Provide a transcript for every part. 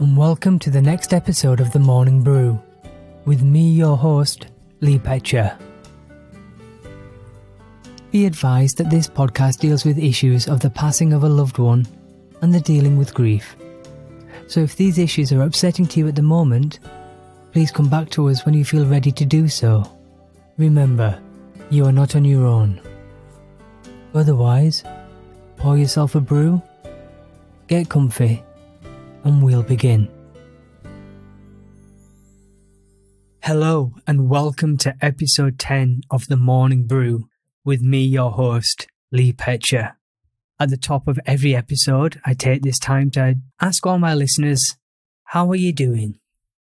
and welcome to the next episode of The Mourning Brew with me, your host, Lee Petcher. Be advised that this podcast deals with issues of the passing of a loved one and the dealing with grief. So if these issues are upsetting to you at the moment, please come back to us when you feel ready to do so. Remember, you are not on your own. Otherwise, pour yourself a brew, get comfy, and we'll begin. Hello, and welcome to episode 10 of The Mourning Brew with me, your host, Lee Petcher. At the top of every episode, I take this time to ask all my listeners, How are you doing?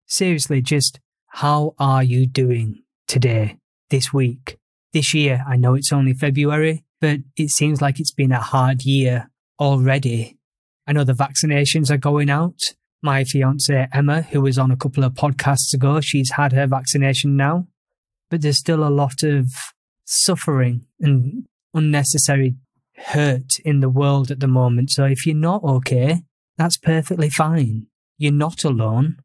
Seriously, just how are you doing today, this week, this year? I know it's only February, but it seems like it's been a hard year already. I know the vaccinations are going out. My fiance Emma, who was on a couple of podcasts ago, she's had her vaccination now, but there's still a lot of suffering and unnecessary hurt in the world at the moment. So if you're not okay, that's perfectly fine. You're not alone.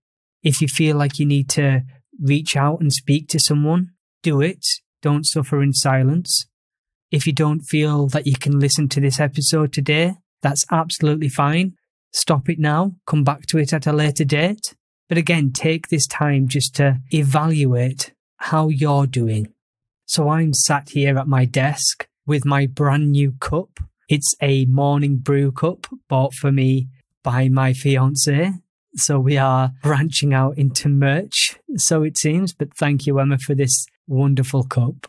If you feel like you need to reach out and speak to someone, do it. Don't suffer in silence. If you don't feel that you can listen to this episode today, that's absolutely fine. Stop it now, come back to it at a later date. But again, take this time just to evaluate how you're doing. So I'm sat here at my desk with my brand new cup. It's a morning brew cup bought for me by my fiance. So we are branching out into merch, so it seems. But thank you, Emma, for this wonderful cup.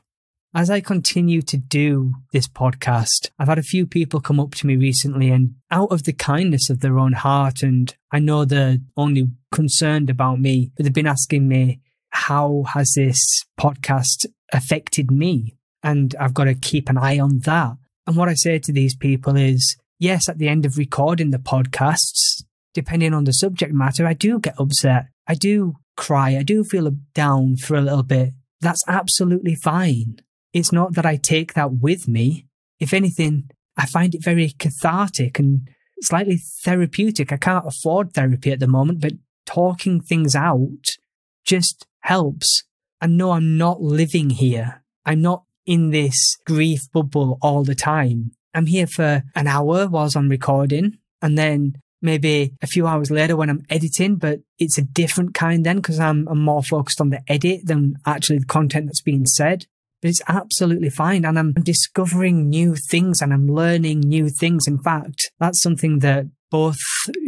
As I continue to do this podcast, I've had a few people come up to me recently and out of the kindness of their own heart, and I know they're only concerned about me, but they've been asking me, how has this podcast affected me? And I've got to keep an eye on that. And what I say to these people is, yes, at the end of recording the podcasts, depending on the subject matter, I do get upset. I do cry. I do feel down for a little bit. That's absolutely fine. It's not that I take that with me. If anything, I find it very cathartic and slightly therapeutic. I can't afford therapy at the moment, but talking things out just helps. I know I'm not living here. I'm not in this grief bubble all the time. I'm here for an hour whilst I'm recording and then maybe a few hours later when I'm editing, but it's a different kind then because I'm, I'm more focused on the edit than actually the content that's being said but it's absolutely fine. And I'm discovering new things and I'm learning new things. In fact, that's something that both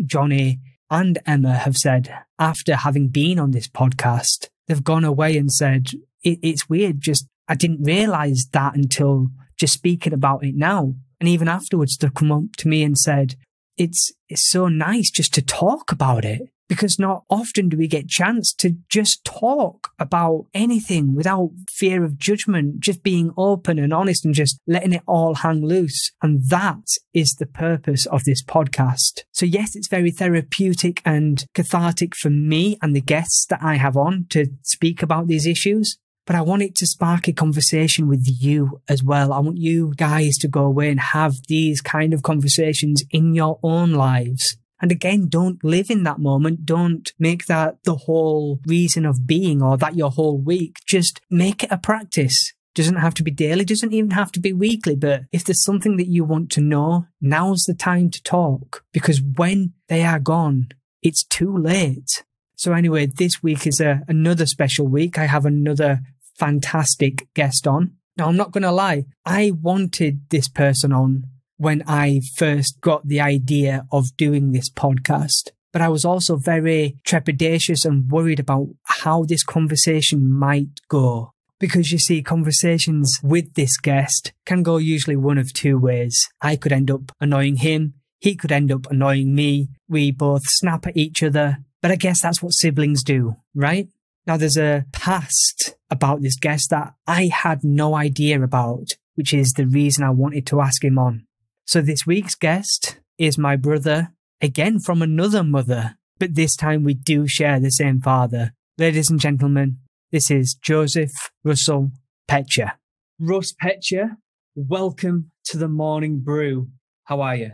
Johnny and Emma have said after having been on this podcast. They've gone away and said, it, it's weird. Just, I didn't realize that until just speaking about it now. And even afterwards, they've come up to me and said, it's, it's so nice just to talk about it because not often do we get chance to just talk about anything without fear of judgment, just being open and honest and just letting it all hang loose. And that is the purpose of this podcast. So yes, it's very therapeutic and cathartic for me and the guests that I have on to speak about these issues. But I want it to spark a conversation with you as well. I want you guys to go away and have these kind of conversations in your own lives and again, don't live in that moment. Don't make that the whole reason of being or that your whole week. Just make it a practice. Doesn't have to be daily, doesn't even have to be weekly, but if there's something that you want to know, now's the time to talk because when they are gone, it's too late. So anyway, this week is a, another special week. I have another fantastic guest on. Now, I'm not going to lie. I wanted this person on when I first got the idea of doing this podcast. But I was also very trepidatious and worried about how this conversation might go. Because you see, conversations with this guest can go usually one of two ways. I could end up annoying him. He could end up annoying me. We both snap at each other. But I guess that's what siblings do, right? Now there's a past about this guest that I had no idea about, which is the reason I wanted to ask him on. So this week's guest is my brother, again from another mother, but this time we do share the same father. Ladies and gentlemen, this is Joseph Russell Petcher. Russ Petcher, welcome to the Mourning Brew. How are you?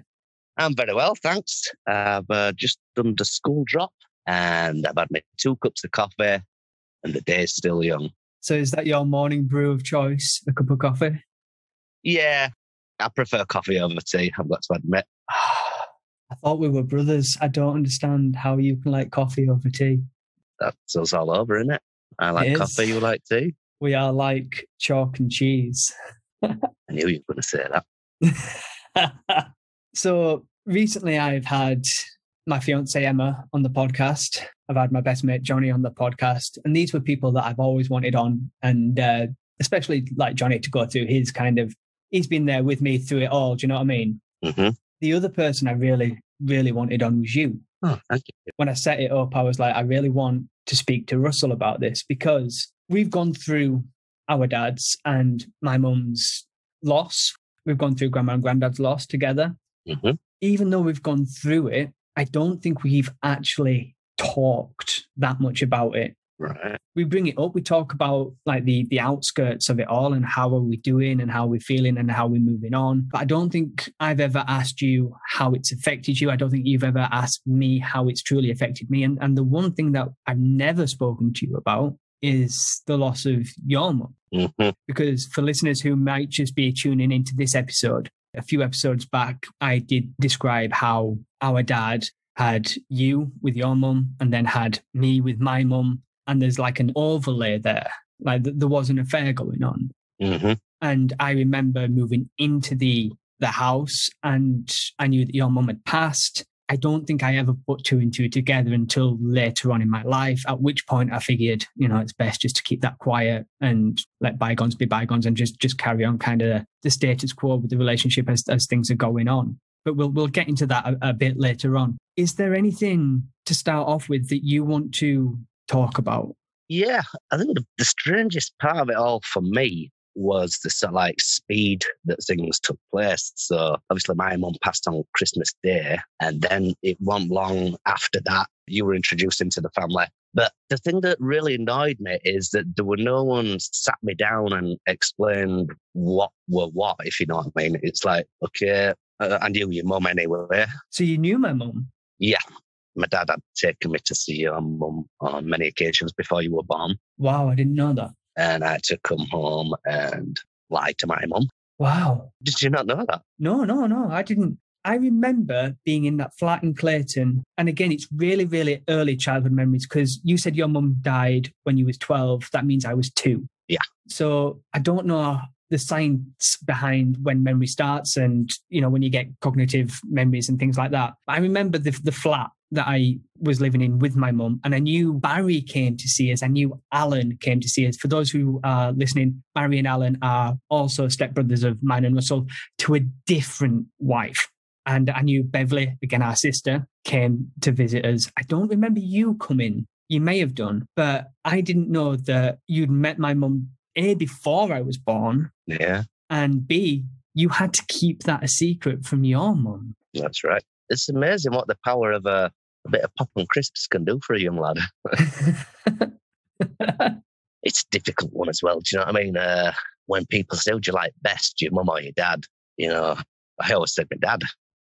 I'm very well, thanks. I've uh, just done the school drop and I've had my two cups of coffee and the day's still young. So is that your morning brew of choice, a cup of coffee? Yeah, I prefer coffee over tea, I've got to admit. I thought we were brothers. I don't understand how you can like coffee over tea. That's us all over, isn't it? I like It coffee, you like tea. We are like chalk and cheese. I knew you were going to say that. so recently I've had my fiance Emma on the podcast. I've had my best mate Johnny on the podcast. And these were people that I've always wanted on. And uh, especially like Johnny to go through his kind of, he's been there with me through it all. Do you know what I mean? hmm The other person I really, really wanted on was you. Oh, thank you. when I set it up, I was like, I really want to speak to Russell about this because we've gone through our dad's and my mum's loss. We've gone through grandma and granddad's loss together. hmm Even though we've gone through it, I don't think we've actually talked that much about it. Right. We bring it up, we talk about like the the outskirts of it all and how are we doing and how we're feeling and how we're moving on. But I don't think I've ever asked you how it's affected you. I don't think you've ever asked me how it's truly affected me. And and the one thing that I've never spoken to you about is the loss of your mum hmm because for listeners who might just be tuning into this episode, a few episodes back, I did describe how our dad had you with your mum and then had me with my mum. And there's like an overlay there, like th- there was an affair going on. hmm And I remember moving into the the house and I knew that your mum had passed. I don't think I ever put two and two together until later on in my life, at which point I figured, you know, it's best just to keep that quiet and let bygones be bygones and just just carry on kind of the status quo with the relationship as, as things are going on. But we'll we'll get into that a, a bit later on. Is there anything to start off with that you want to talk about? Yeah, I think the, the strangest part of it all for me was the sort of like speed that things took place. So obviously my mum passed on Christmas Day and then it wasn't long after that you were introduced into the family. But the thing that really annoyed me is that there were no one sat me down and explained what were what, if you know what I mean. It's like, okay, uh, I knew your mum anyway. So you knew my mum. My dad had taken me to see your mum on many occasions before you were born. Wow, I didn't know that. and I had to come home and lie to my mum. Wow. Did you not know that? No, no, no, I didn't. I remember being in that flat in Clayton. And again, it's really, really early childhood memories because you said your mum died when you was 12. That means I was two. Yeah. So I don't know the science behind when memory starts and, you know, when you get cognitive memories and things like that. I remember the, the flat that I was living in with my mum and I knew Barry came to see us. I knew Alan came to see us. For those who are listening, Barry and Alan are also stepbrothers of mine and Russell to a different wife. And I knew Beverly, again, our sister, came to visit us. I don't remember you coming. You may have done, but I didn't know that you'd met my mum A before I was born, Yeah, and B, you had to keep that a secret from your mum. that's right. It's amazing what the power of a, a bit of pop and crisps can do for a young lad. It's a difficult one as well. Do you know what I mean? Uh, when people say, "Would you like best, your mum or your dad?" You know, I always said my dad.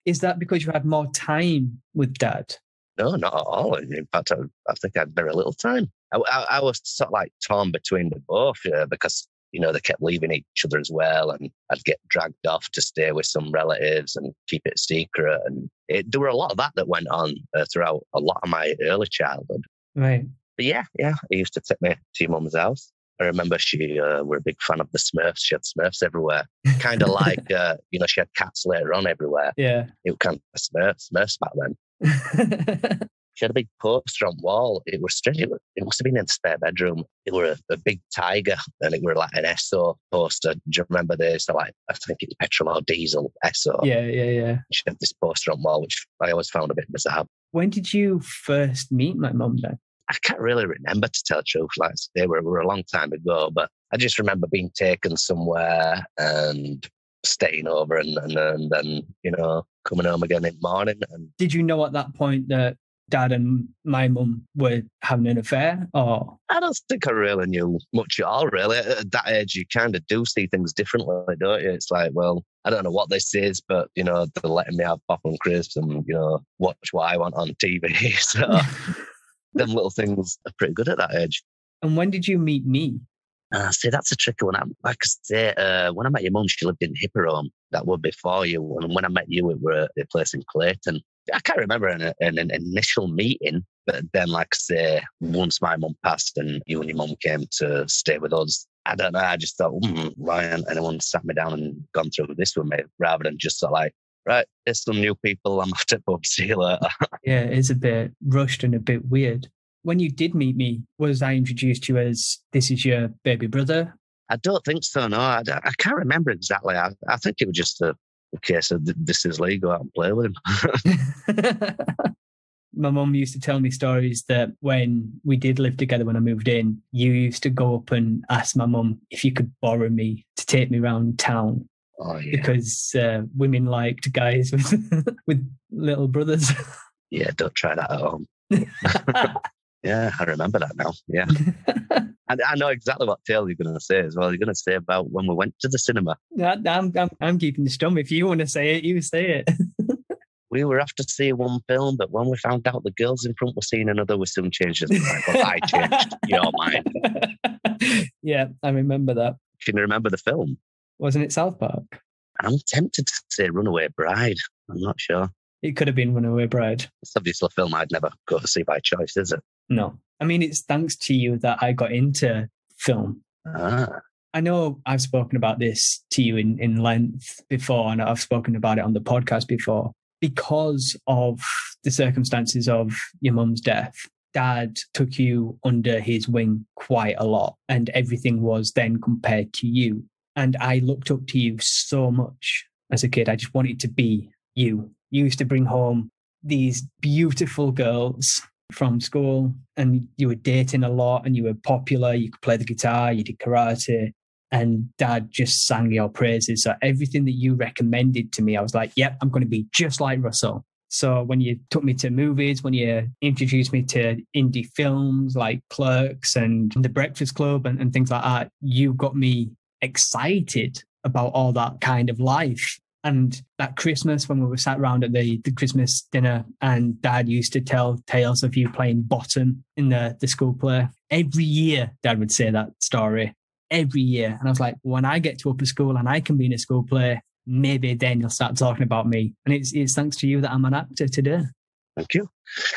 Is that because you had more time with dad? No, not at all. In fact, I, I think I had very little time. I, I, I was sort of like torn between the both yeah, because you know they kept leaving each other as well, and I'd get dragged off to stay with some relatives and keep it secret. And it, there were a lot of that that went on uh, throughout a lot of my early childhood. Right. But yeah, yeah, I used to take me to your mum's house. I remember she uh, were a big fan of the Smurfs. She had Smurfs everywhere, kind of like uh, you know she had cats later on everywhere. Yeah. It was kind of Smurfs, Smurfs back then. She had a big poster on wall. It was strange. It, was, it must have been in the spare bedroom. It were a, a big tiger, and it were like an Esso poster. Do you remember this? Like I think it's petrol or diesel Esso. yeah, yeah, yeah. She had this poster on wall, which I always found a bit bizarre. When did you first meet my mum then? I can't really remember to tell the truth. Like they were, were a long time ago, but I just remember being taken somewhere and staying over, and and, and then you know coming home again in the morning. And Did you know at that point that dad and my mum were having an affair or I don't think I really knew much at all, really. At that age, you kind of do see things differently, don't you? It's like, well, I don't know what this is, but, you know, they're letting me have pop and crisps and, you know, watch what I want on TV. So them little things are pretty good at that age. and when did you meet me Uh, see, that's a tricky one. I, like I say, uh, when I met your mum, she lived in Hipperholme. That was before you. And when I met you, it were at a place in Clayton. I can't remember an, an, an initial meeting, but then, like I say, once my mum passed and you and your mum came to stay with us, I don't know. I just thought, mm, why hasn't anyone sat me down and gone through this with me rather than just sort of like, right, there's some new people. I'm off to pub. See you later. yeah it's a bit rushed and a bit weird when you did meet me was i introduced you as this is your baby brother I don't think so. No, I, I can't remember exactly. I, I think it was just a, a so th- this is Lee, go out and play with him. my mum used to tell me stories that when we did live together when I moved in, you used to go up and ask my mum if you could borrow me to take me around town oh, yeah. because uh, women liked guys with with little brothers. Yeah, don't try that at home. Yeah, I remember that now. Yeah. and I know exactly what tale you're going to say as well. You're going to say about when we went to the cinema. I'm, I'm, I'm keeping the stum. If you want to say it, you say it. We were after to see one film, but when we found out the girls in front were seeing another, we soon changed his mind. Well, I changed your mind. yeah, I remember that. Can you remember the film? Wasn't it South Park? I'm tempted to say Runaway Bride. I'm not sure. It could have been Runaway Bride. It's obviously a film I'd never go to see by choice, is it? No. I mean, it's thanks to you that I got into film. Ah, I know I've spoken about this to you in, in length before, and I've spoken about it on the podcast before. Because of the circumstances of your mum's death, dad took you under his wing quite a lot, and everything was then compared to you. And I looked up to you so much as a kid. I just wanted to be you. You used to bring home these beautiful girls from school and you were dating a lot and you were popular. You could play the guitar, you did karate, and dad just sang your praises. So everything that you recommended to me, I was like, yep, I'm going to be just like Russell. So when you took me to movies, when you introduced me to indie films like Clerks and The Breakfast Club and, and things like that, you got me excited about all that kind of life. And that Christmas, when we were sat around at the, the Christmas dinner, and dad used to tell tales of you playing bottom in the, the school play. Every year, dad would say that story. Every year. And I was like, when I get to upper school and I can be in a school play, maybe then you'll start talking about me. And it's, it's thanks to you that I'm an actor today. thank you.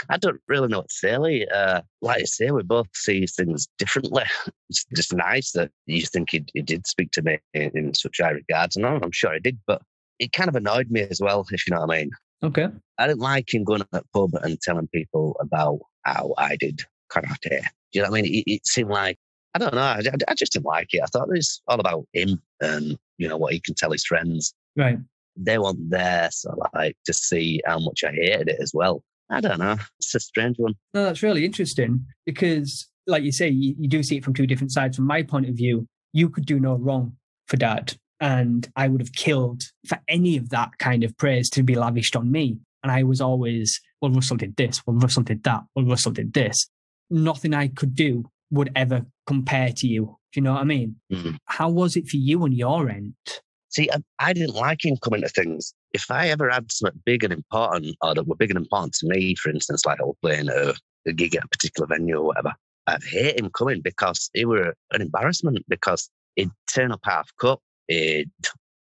I don't really know what to say, Lee. Uh, like I say, we both see things differently. It's just nice that you think he, he did speak to me in, in such high regards. And I'm sure he did, but it kind of annoyed me as well, if you know what I mean. Okay. I didn't like him going to that pub and telling people about how I did karate. Do you know what I mean? It, it seemed like, I don't know, I, I just didn't like it. I thought it was all about him and, you know, what he can tell his friends. Right. They weren't there, so like to see how much I hated it as well. I don't know. It's a strange one. No, that's really interesting because, like you say, you, you do see it from two different sides. From my point of view, you could do no wrong for dad. And I would have killed for any of that kind of praise to be lavished on me. And I was always, well, Russell did this, well, Russell did that, well, Russell did this. Nothing I could do would ever compare to you. Do you know what I mean? Mhm. How was it for you on your end? See, I, I didn't like him coming to things. If I ever had something big and important, or that were big and important to me, for instance, like I was playing a, a gig at a particular venue or whatever, I'd hate him coming because he were an embarrassment because he'd turn up half cut, he'd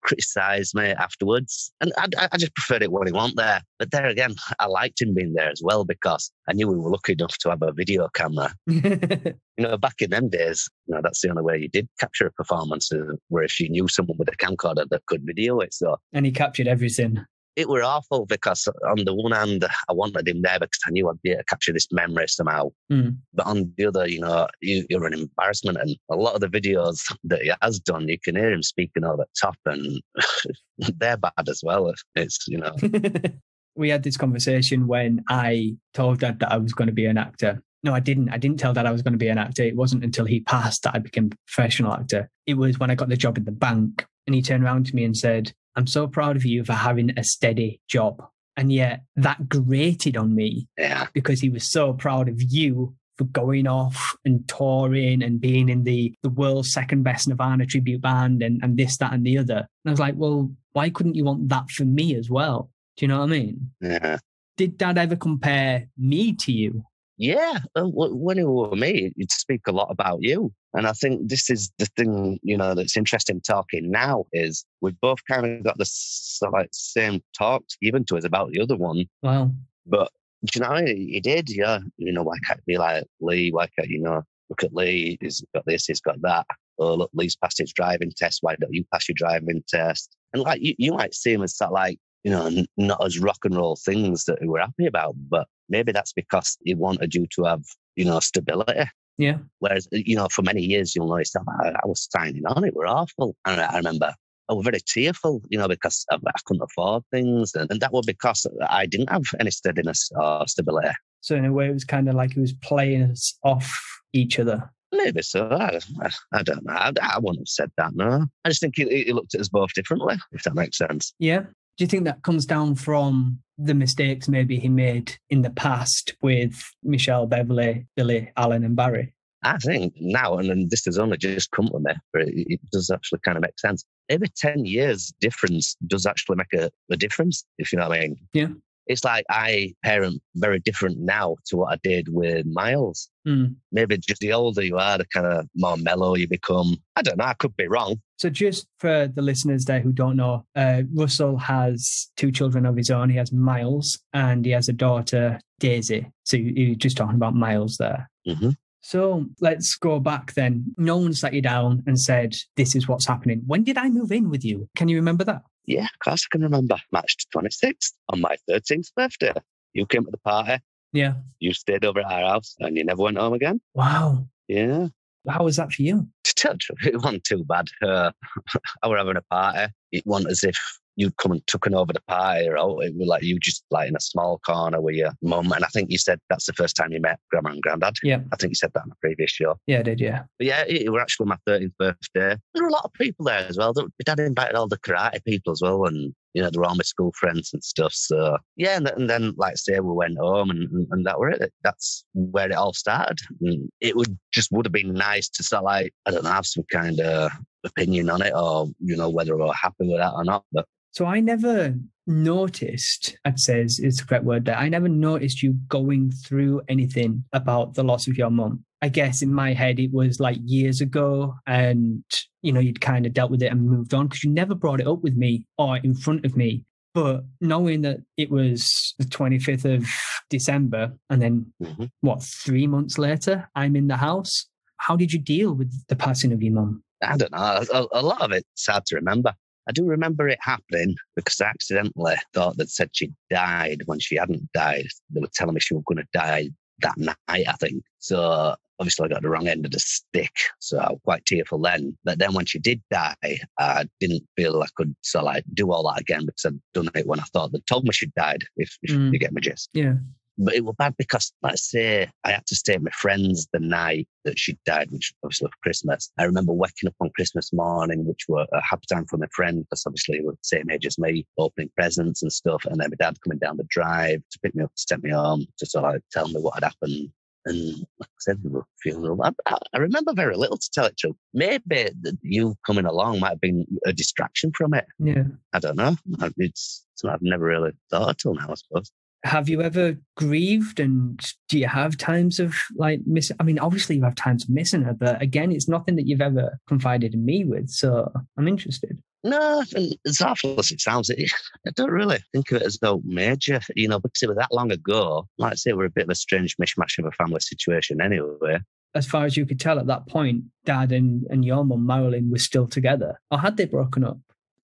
criticize me afterwards. And I, I- I just preferred it when he wasn't there. But there again, I liked him being there as well because I knew we were lucky enough to have a video camera. You know, back in them days, you know, that's the only way you did capture a performance, uh, where if you knew someone with a camcorder that could video it. So and he captured everything. It were awful because on the one hand, I wanted him there because I knew I'd be able to capture this memory somehow. Mm. But on the other, you know, you, you're an embarrassment. And a lot of the videos that he has done, you can hear him speaking over the top and they're bad as well. It's, you know, we had this conversation when I told dad that I was going to be an actor. No, I didn't. I didn't tell dad I was going to be an actor. It wasn't until he passed that I became a professional actor. It was when I got the job at the bank and he turned around to me and said, I'm so proud of you for having a steady job. And yet that grated on me Yeah. because he was so proud of you for going off and touring and being in the, the world's second best Nirvana tribute band and, and this, that, and the other. And I was like, well, why couldn't you want that for me as well? Do you know what I mean? Yeah. Did dad ever compare me to you? Yeah, uh, when you were me, you'd speak a lot about you. And I think this is the thing, you know, that's interesting talking now is we've both kind of got the like same talks given to us about the other one. Well, But you know, he he did, yeah. You know, why can't be like Lee? Why can't, you know, look at Lee, he's got this, he's got that. Oh, look, Lee's passed his driving test. Why don't you pass your driving test? And like, you, you might see him as that, like, you know, n- not as rock and roll things that we were happy about, but maybe that's because he wanted you to have, you know, stability. yeah. Whereas, you know, for many years, you'll notice I, I was signing on, it were awful. And I, I remember I was very tearful, you know, because I, I couldn't afford things. And, and that was because I didn't have any steadiness or stability. So in a way, it was kind of like it was playing us off each other. Maybe so. I, I, I don't know. I, I wouldn't have said that, no. I just think he, he looked at us both differently, if that makes sense. Yeah. Do you think that comes down from the mistakes maybe he made in the past with Michelle, Beverly, Billy, Alan, and Barry? I think now, and then this has only just come to me, but it, it does actually kind of make sense. Every 10 years difference does actually make a, a difference, if you know what I mean. Yeah. It's like I parent very different now to what I did with Miles. Hmm. Maybe just the older you are, the kind of more mellow you become. I don't know. I could be wrong. So, just for the listeners there who don't know, uh, Russell has two children of his own. He has Miles and he has a daughter, Daisy. So, you- you're just talking about Miles there. hmm So, let's go back then. No one sat you down and said, This is what's happening. When did I move in with you? Can you remember that? Yeah, of course I can remember. March 26th on my 13th birthday. You came to the party. Yeah. You stayed over at our house and you never went home again. Wow. Yeah. How was that for you? to tell the truth, it wasn't too bad. Uh, I were having a party. It wasn't as if you'd come and taken over the pie, or oh, it was like you just like in a small corner with your mum. And I think you said that's the first time you met grandma and granddad. Yeah. I think you said that in the previous show. Yeah, I did. Yeah. But yeah, it, it were actually my 13th birthday. There were a lot of people there as well. My dad invited all the karate people as well, and you know, they were all my school friends and stuff. So yeah, and, th- and then like I say, we went home, and, and, and that were it. That's where it all started. And it would just would have been nice to sort of like I don't know, have some kind of opinion on it, or you know, whether we we're happy with that or not. But So I never noticed, I'd say is, is the correct word there. I never noticed you going through anything about the loss of your mum. I guess in my head, it was like years ago and, you know, you'd kind of dealt with it and moved on because you never brought it up with me or in front of me. But knowing that it was the 25th of December and then Mhm. what, three months later, I'm in the house. How did you deal with the passing of your mum? I don't know. A, a lot of it's hard to remember. I do remember it happening because I accidentally thought that said she died when she hadn't died. They were telling me she was going to die that night, I think. So obviously I got the wrong end of the stick. So I was quite tearful then. But then when she did die, I didn't feel I could so like do all that again because I'd done it when I thought they told me she'd died, if, if Mm. you get my gist. Yeah. But it was bad because, let's say, I had to stay at my friend's the night that she died, which obviously was Christmas. I remember waking up on Christmas morning, which were a happy time for my friend because obviously he was the same age as me, opening presents and stuff. And then my dad coming down the drive to pick me up, to take me home, to sort of tell me what had happened. And like I said, the funeral. I, I- remember very little to tell it true. Maybe you coming along might have been a distraction from it. Yeah. I don't know. It's something I've never really thought till now, I suppose. Have you ever grieved and do you have times of like miss i mean obviously you have times of missing her but again it's nothing that you've ever confided in me with so i'm interested No, as awful as it sounds, it, I don't really think of it as though major, you know, because it was that long ago. Like I say, we're a bit of a strange mishmash of a family situation anyway. as far as you could tell at that point dad and, and your mum marilyn were still together or had they broken up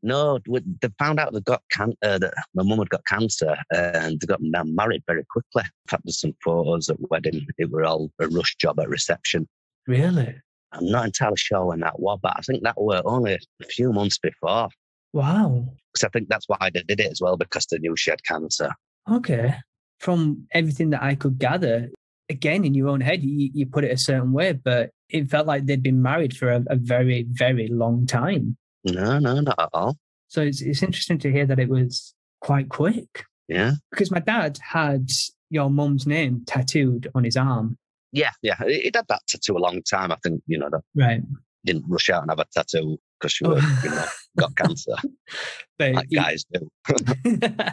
No, they found out they got can- uh, that my mum had got cancer and they got married very quickly. In fact, there's some photos at wedding. It were all a rush job at reception. really I'm not entirely sure when that was, but I think that were only a few months before. wow Because I think that's why they did it as well, because they knew she had cancer. okay from everything that i could gather again in your own head you, you put it a certain way but it felt like they'd been married for a, a very very long time No, no, not at all. So it's, it's interesting to hear that it was quite quick. Yeah. Because my dad had your mum's name tattooed on his arm. Yeah, yeah. He he had that tattoo a long time. I think, you know, that Right. didn't rush out and have a tattoo because she was, you know, oh. got cancer, But like he- guys do.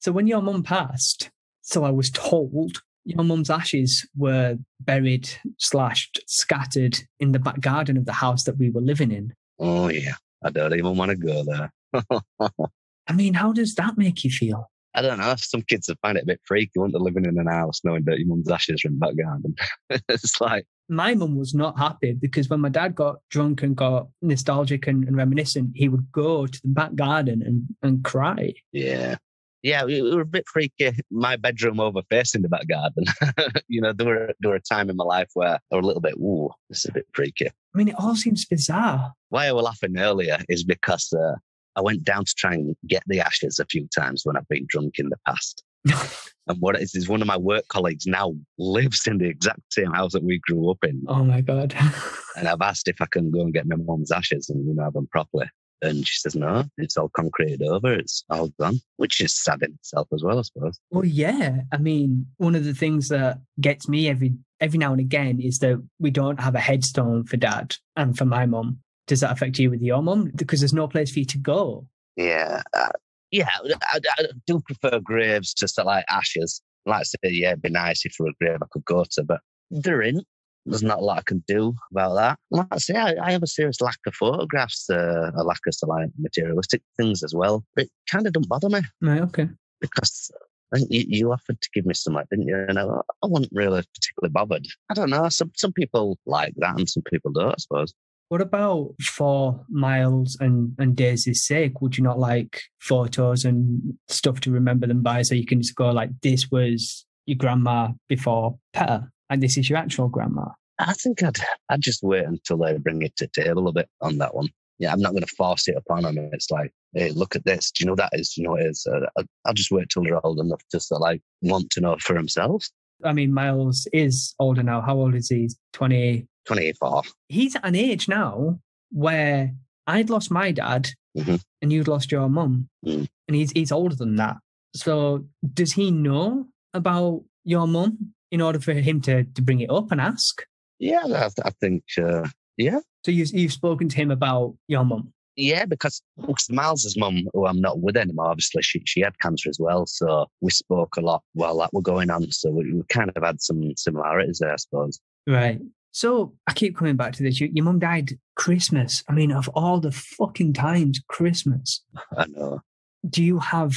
so when your mum passed, so I was told your mum's ashes were buried, slashed, scattered in the back garden of the house that we were living in. Oh, yeah. I don't even want to go there. I mean, how does that make you feel? I don't know. Some kids would find it a bit freaky, won't they, living in an house knowing that your mum's ashes are in the back garden. it's like, My mum was not happy because when my dad got drunk and got nostalgic and, and reminiscent, he would go to the back garden and, and cry. yeah. Yeah, we, we were a bit freaky. My bedroom over facing the back garden. you know, there were there were a time in my life where I was a little bit, ooh, this is a bit freaky. I mean, it all seems bizarre. Why I was laughing earlier is because uh, I went down to try and get the ashes a few times when I've been drunk in the past. And what it is is one of my work colleagues now lives in the exact same house that we grew up in. oh my God. And I've asked if I can go and get my mum's ashes and you know have them properly. And she says, no, it's all concreted over. It's all done, which is sad in itself as well, I suppose. Well, yeah. I mean, one of the things that gets me every every now and again is that we don't have a headstone for dad and for my mum. Does that affect you with your mum? Because there's no place for you to go. Yeah. Uh, yeah. I, I do prefer graves to like ashes. Like I say, yeah, it'd be nice if were a grave I could go to, but there ain't. There's not a lot I can do about that. Like I say, I, I have a serious lack of photographs, uh, a lack of like materialistic things as well. But it kind of don't bother me. Right, okay. because I think you, you offered to give me some, didn't you? And I, I wasn't really particularly bothered. I don't know. Some some people like that, and some people don't. I suppose. What about for Miles and, and Daisy's sake? Would you not like photos and stuff to remember them by so you can just go like, this was your grandma before Petter, and this is your actual grandma? I think I'd I'd just wait until they bring it to table a bit on that one. Yeah, I'm not going to force it upon them. It's like, hey, look at this. Do you know that is? Do you know it is? Uh, I'll- just wait till they're old enough to like want to know for themselves. I mean, Miles is older now. How old is he? 20. 24. He's at an age now where I'd lost my dad Mhm. and you'd lost your mum. Mm. And he's, he's older than that. So does he know about your mum in order for him to, to bring it up and ask? Yeah, I, I think. Uh, yeah, So you, you've spoken to him about your mum. Yeah, because, because Miles's mum, who I'm not with anymore, obviously she she had cancer as well. So we spoke a lot while that were going on. So we, we kind of had some similarities there, I suppose. Right. So I keep coming back to this. You, your mum died Christmas. I mean, of all the fucking times, Christmas. I know. do you have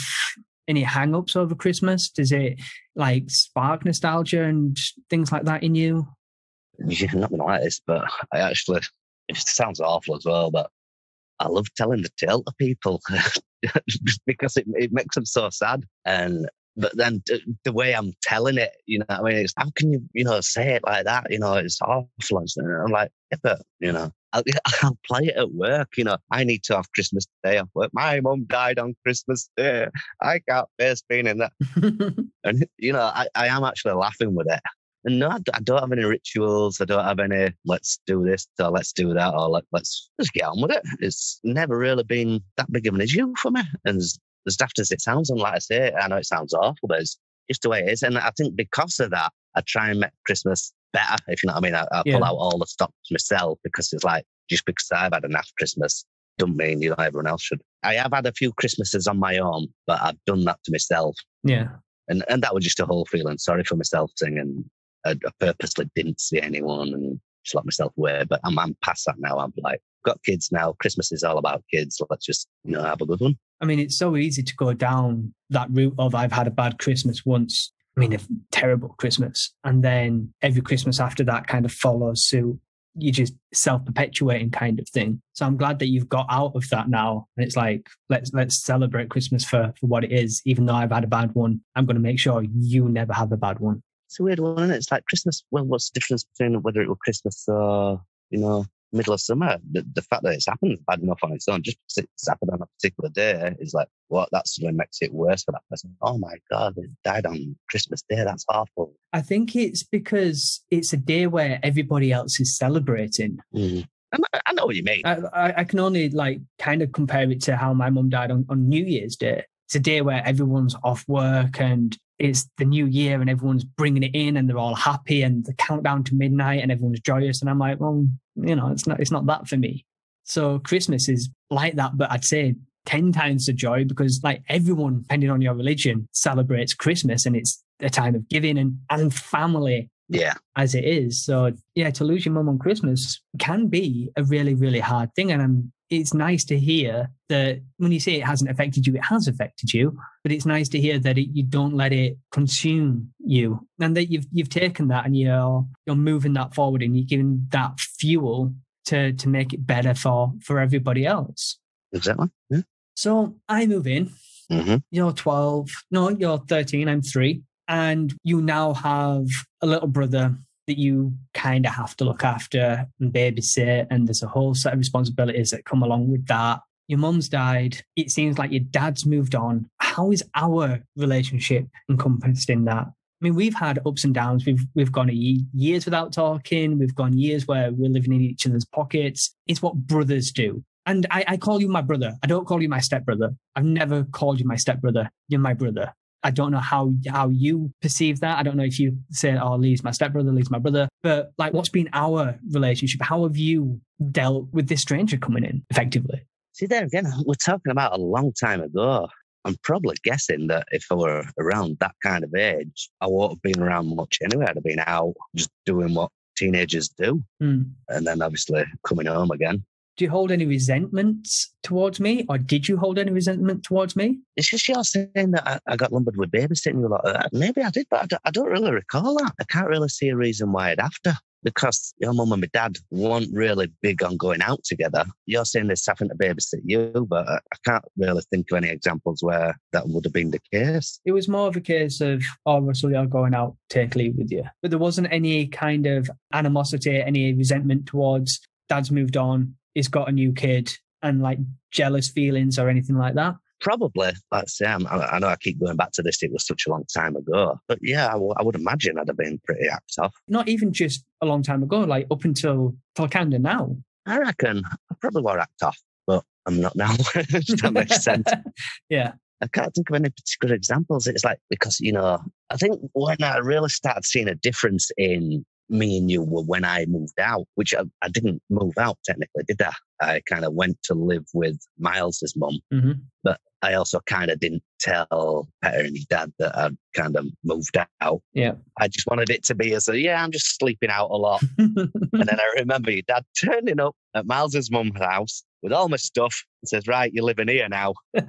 any hang-ups over Christmas? Does it like spark nostalgia and things like that in you? You're not going to like this, but I actually, it sounds awful as well, but I love telling the tale to people because it, it makes them so sad. And but then the, the way I'm telling it, you know, I mean, it's how can you, you know, say it like that? You know, it's awful. I'm like, yeah, but you know, I'll, I'll play it at work. You know, I need to have Christmas Day off work. My mum died on Christmas Day. I can't face being in that. And you know, I, I am actually laughing with it. And no, I d- I don't have any rituals. I don't have any. Let's do this or let's do that or let, let's just get on with it. It's never really been that big of an issue for me. And as, daft as it sounds, and like I say, I know it sounds awful, but it's just the way it is. And I think because of that, I try and make Christmas better. If you know what I mean, I, I pull Yeah. out all the stops myself because it's like just because I've had enough Christmas doesn't mean you know everyone else should. I have had a few Christmases on my own, but I've done that to myself yeah. and and that was just a whole feeling sorry for myself thing and I, I purposely didn't see anyone and just let myself away but I'm, I'm past that now i'm like got kids now christmas is all about kids let's just you know have a good one I mean, it's so easy to go down that route of I've had a bad Christmas once. I mean, a terrible Christmas. And then every Christmas after that kind of follows suit. You just self perpetuating kind of thing. So I'm glad that you've got out of that now. And it's like, let's let's celebrate Christmas for, for what it is. Even though I've had a bad one, I'm gonna make sure you never have a bad one. it's a weird one isn't it? it's like christmas well what's the difference between whether it was christmas or you know middle of summer the, the fact that it's happened bad enough on its own just because it's happened on a particular day is like well, that's suddenly makes it worse for that person oh my god they died on christmas day that's awful I think it's because it's a day where everybody else is celebrating. Mm. I, know- what you mean I, I, I can only like kind of compare it to how my mum died on, on New Year's Day. It's a day where everyone's off work and it's the new year and everyone's bringing it in and they're all happy and the countdown to midnight and everyone's joyous. And I'm like, well, you know, it's not, it's not that for me. So Christmas is like that, but I'd say 10 times the joy because like everyone, depending on your religion, celebrates Christmas and it's a time of giving and, and family Yeah. as it is. So yeah, to lose your mum on Christmas can be a really, really hard thing. And um, it's nice to hear that when you say it hasn't affected you, it has affected you. But it's nice to hear that it, you don't let it consume you, and that you've you've taken that and you're you're moving that forward and you're giving that fuel to to make it better for for everybody else. Exactly. Yeah. So I move in. hmm You're 12. No, you're 13. I'm three. And you now have a little brother that you kind of have to look after and babysit. And there's a whole set of responsibilities that come along with that. Your mum's died. It seems like your dad's moved on. How is our relationship encompassed in that? I mean, we've had ups and downs. We've we've gone years without talking. We've gone years where we're living in each other's pockets. It's what brothers do. And I, I call you my brother. I don't call you my stepbrother. I've never called you my stepbrother. You're my brother. I don't know how how you perceive that. I don't know if you say, "Oh, Lee's my stepbrother, Lee's my brother." But like, what's been our relationship? How have you dealt with this stranger coming in effectively? See, there again, we're talking about a long time ago. I'm probably guessing that if I were around that kind of age, I wouldn't have been around much anyway. I'd have been out just doing what teenagers do. Hmm. And then obviously coming home again. Do you hold any resentments towards me, or did you hold any resentment towards me? It's just you're saying that I, I got lumbered with babysitting you a lot. Uh, Maybe I did, but I don't, I don't really recall that. I can't really see a reason why I'd have to. Because your mum and my dad weren't really big on going out together. You're saying this having to babysit you, but I I can't really think of any examples where that would have been the case. It was more of a case of, oh, Russell, you're going out, take leave with you. But there wasn't any kind of animosity, any resentment towards dad's moved on, he's got a new kid, and like jealous feelings or anything like that. Probably, say, I'm, I I know I keep going back to this. It was such a long time ago, but yeah, I, w- I would imagine I'd have been pretty act off. Not even just a long time ago, like up until till kind of now. I reckon I probably were act off, but I'm not now. That makes sense. yeah. I can't think of any particular examples. It's like because you know, I think when I really started seeing a difference in me and you were when I moved out, which I, I didn't move out technically, did I? I kind of went to live with Miles's mum, hmm but I also kind of didn't tell Peter and his dad that I'd kind of moved out. Yeah. I just wanted it to be as a yeah, I'm just sleeping out a lot. and then I remember your dad turning up at Miles's mum's house with all my stuff and says, Right, you're living here now. and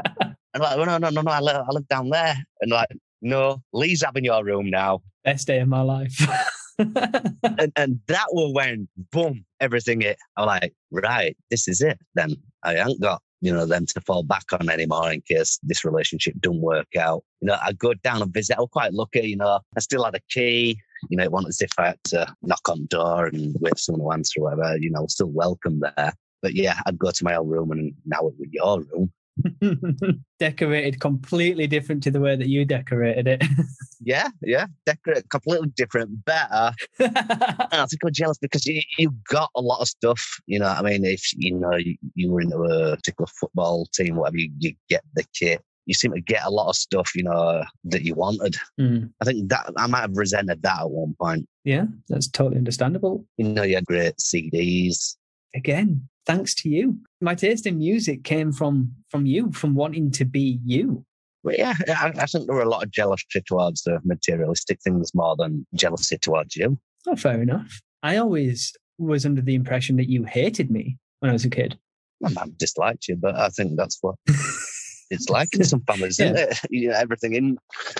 like, well, no, no, no, no, I live, I live down there. And like, no, Lee's having your room now. Best day of my life. And and that was when boom, everything hit. I'm like, right, this is it. Then I ain't got, you know, them to fall back on anymore in case this relationship don't work out. You know, I go down and visit. I was quite lucky, you know, I still had a key. You know, it wasn't as if I had to knock on door and wait for someone to answer or whatever. You know, still welcome there. But yeah, I'd go to my old room and now it was your room. Decorated completely different to the way that you decorated it. Yeah, yeah, decorate completely different, better. And I think I'm jealous because you, you got a lot of stuff. You know, I mean, if you know you, you were into a particular football team, whatever, you, you get the kit. You seem to get a lot of stuff, you know, that you wanted. Mm. I think that I might have resented that at one point. Yeah, that's totally understandable. You know, you had great CDs. Again, thanks to you. My taste in music came from from you, from wanting to be you. But yeah, I, I think there were a lot of jealousy towards the materialistic things more than jealousy towards you. Oh, fair enough. I always was under the impression that you hated me when I was a kid. My mum disliked you, but I think that's what it's like in some families, isn't it? You know, everything in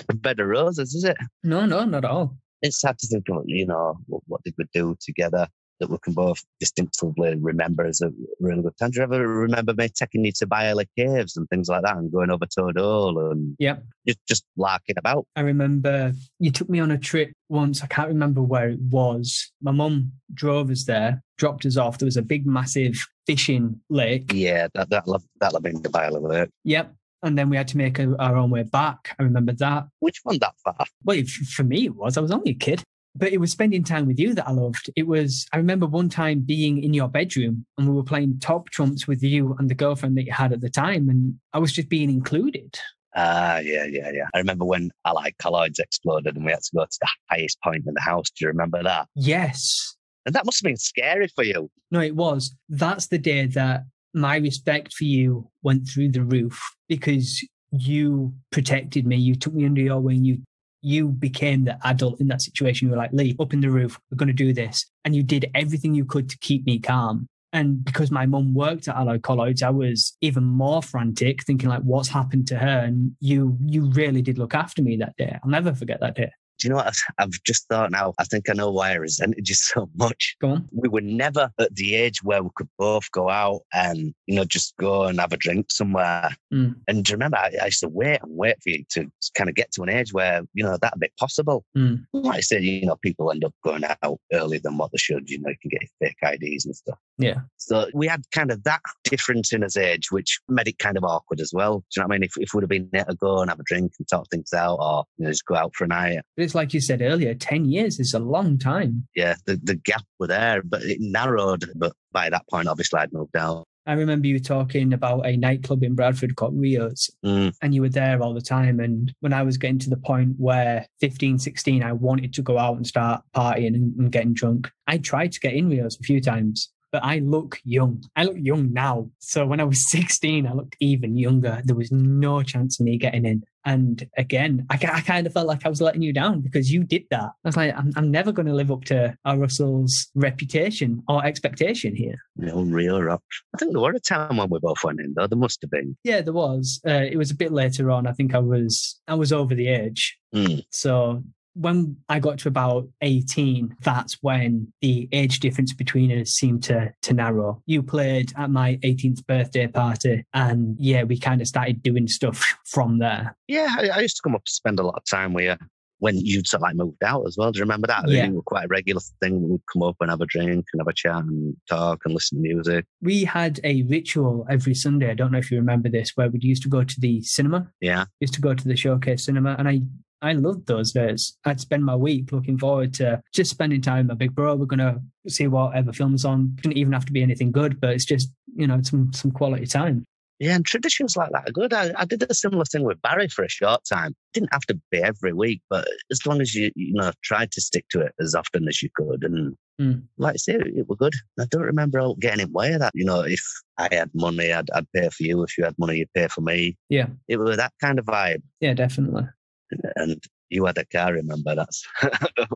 a bed of roses, is it? No, no, not at all. It's sad to think of, you know, what, what did we do together that we can both distinctively remember as a really good time. Do you ever remember me taking you to Byerley Caves and things like that and going over to O'Dole and Yep. just, just larking about? I remember you took me on a trip once. I can't remember where it was. My mum drove us there, dropped us off. There was a big, massive fishing lake. Yeah, that, that'll, have, that'll been the Byerley Lake. Yep. And then we had to make a, our own way back. I remember that. Which one that far? Well, for me, it was. I was only a kid. But it was spending time with you that I loved. It was, I remember one time being in your bedroom and we were playing top trumps with you and the girlfriend that you had at the time. And I was just being included. Ah, yeah, yeah, yeah. I remember when Allied Colloids exploded and we had to go to the highest point in the house. Do you remember that? Yes. And that must have been scary for you. No, it was. That's the day that my respect for you went through the roof because you protected me. You took me under your wing. You you became the adult in that situation. You were like, Lee, up in the roof, we're going to do this. And you did everything you could to keep me calm. And because my mum worked at Allied Colloids, I was even more frantic, thinking like, what's happened to her? And you, you really did look after me that day. I'll never forget that day do you know what I've just thought now? I think I know why I resented you so much. Go on. We were never at the age where we could both go out and, you know, just go and have a drink somewhere. Mm. And do you remember, I, I, used to wait and wait for you to kind of get to an age where, you know, that'd be possible. Mm. Like I said, you know, people end up going out earlier than what they should. You know, you can get fake IDs and stuff. Yeah. So we had kind of that difference in his age, which made it kind of awkward as well. Do you know what I mean? If, if we'd have been there to go and have a drink and talk things out or, you know, just go out for a night. It's like you said earlier, 10 years is a long time. Yeah, the, the gap were there, but it narrowed. But by that point, obviously, I'd moved out. I remember you talking about a nightclub in Bradford called Rio's, mm. and you were there all the time. And when I was getting to the point where 15, 16, I wanted to go out and start partying and, and getting drunk, I tried to get in Rio's a few times but I look young. I look young now. So when I was 16, I looked even younger. There was no chance of me getting in. And again, I, I kind of felt like I was letting you down because you did that. I was like, I'm, I'm never going to live up to our Russell's reputation or expectation here. No real rock. I think there were a time when we both went in, though. There must have been. Yeah, there was. Uh, it was a bit later on. I think I was I was over the age. Mm. So when I got to about 18, that's when the age difference between us seemed to, to narrow. You played at my 18th birthday party, and yeah, we kind of started doing stuff from there. Yeah, I, I used to come up to spend a lot of time with you when you'd sort of like moved out as well. Do you remember that? Yeah. It was quite a regular thing. We'd come up and have a drink and have a chat and talk and listen to music. We had a ritual every Sunday. I don't know if you remember this, where we used to go to the cinema. Yeah. We used to go to the showcase cinema. And I I loved those days. I'd spend my week looking forward to just spending time with my big bro. We're gonna see whatever films on. It didn't even have to be anything good, but it's just you know some some quality time. Yeah, and traditions like that are good. I, I did a similar thing with Barry for a short time. Didn't have to be every week, but as long as you you know tried to stick to it as often as you could, and mm. like I say, it, it was good. I don't remember getting in way of that. You know, if I had money, I'd, I'd pay for you. If you had money, you'd pay for me. Yeah, it was that kind of vibe. Yeah, definitely and you had a car. Remember that's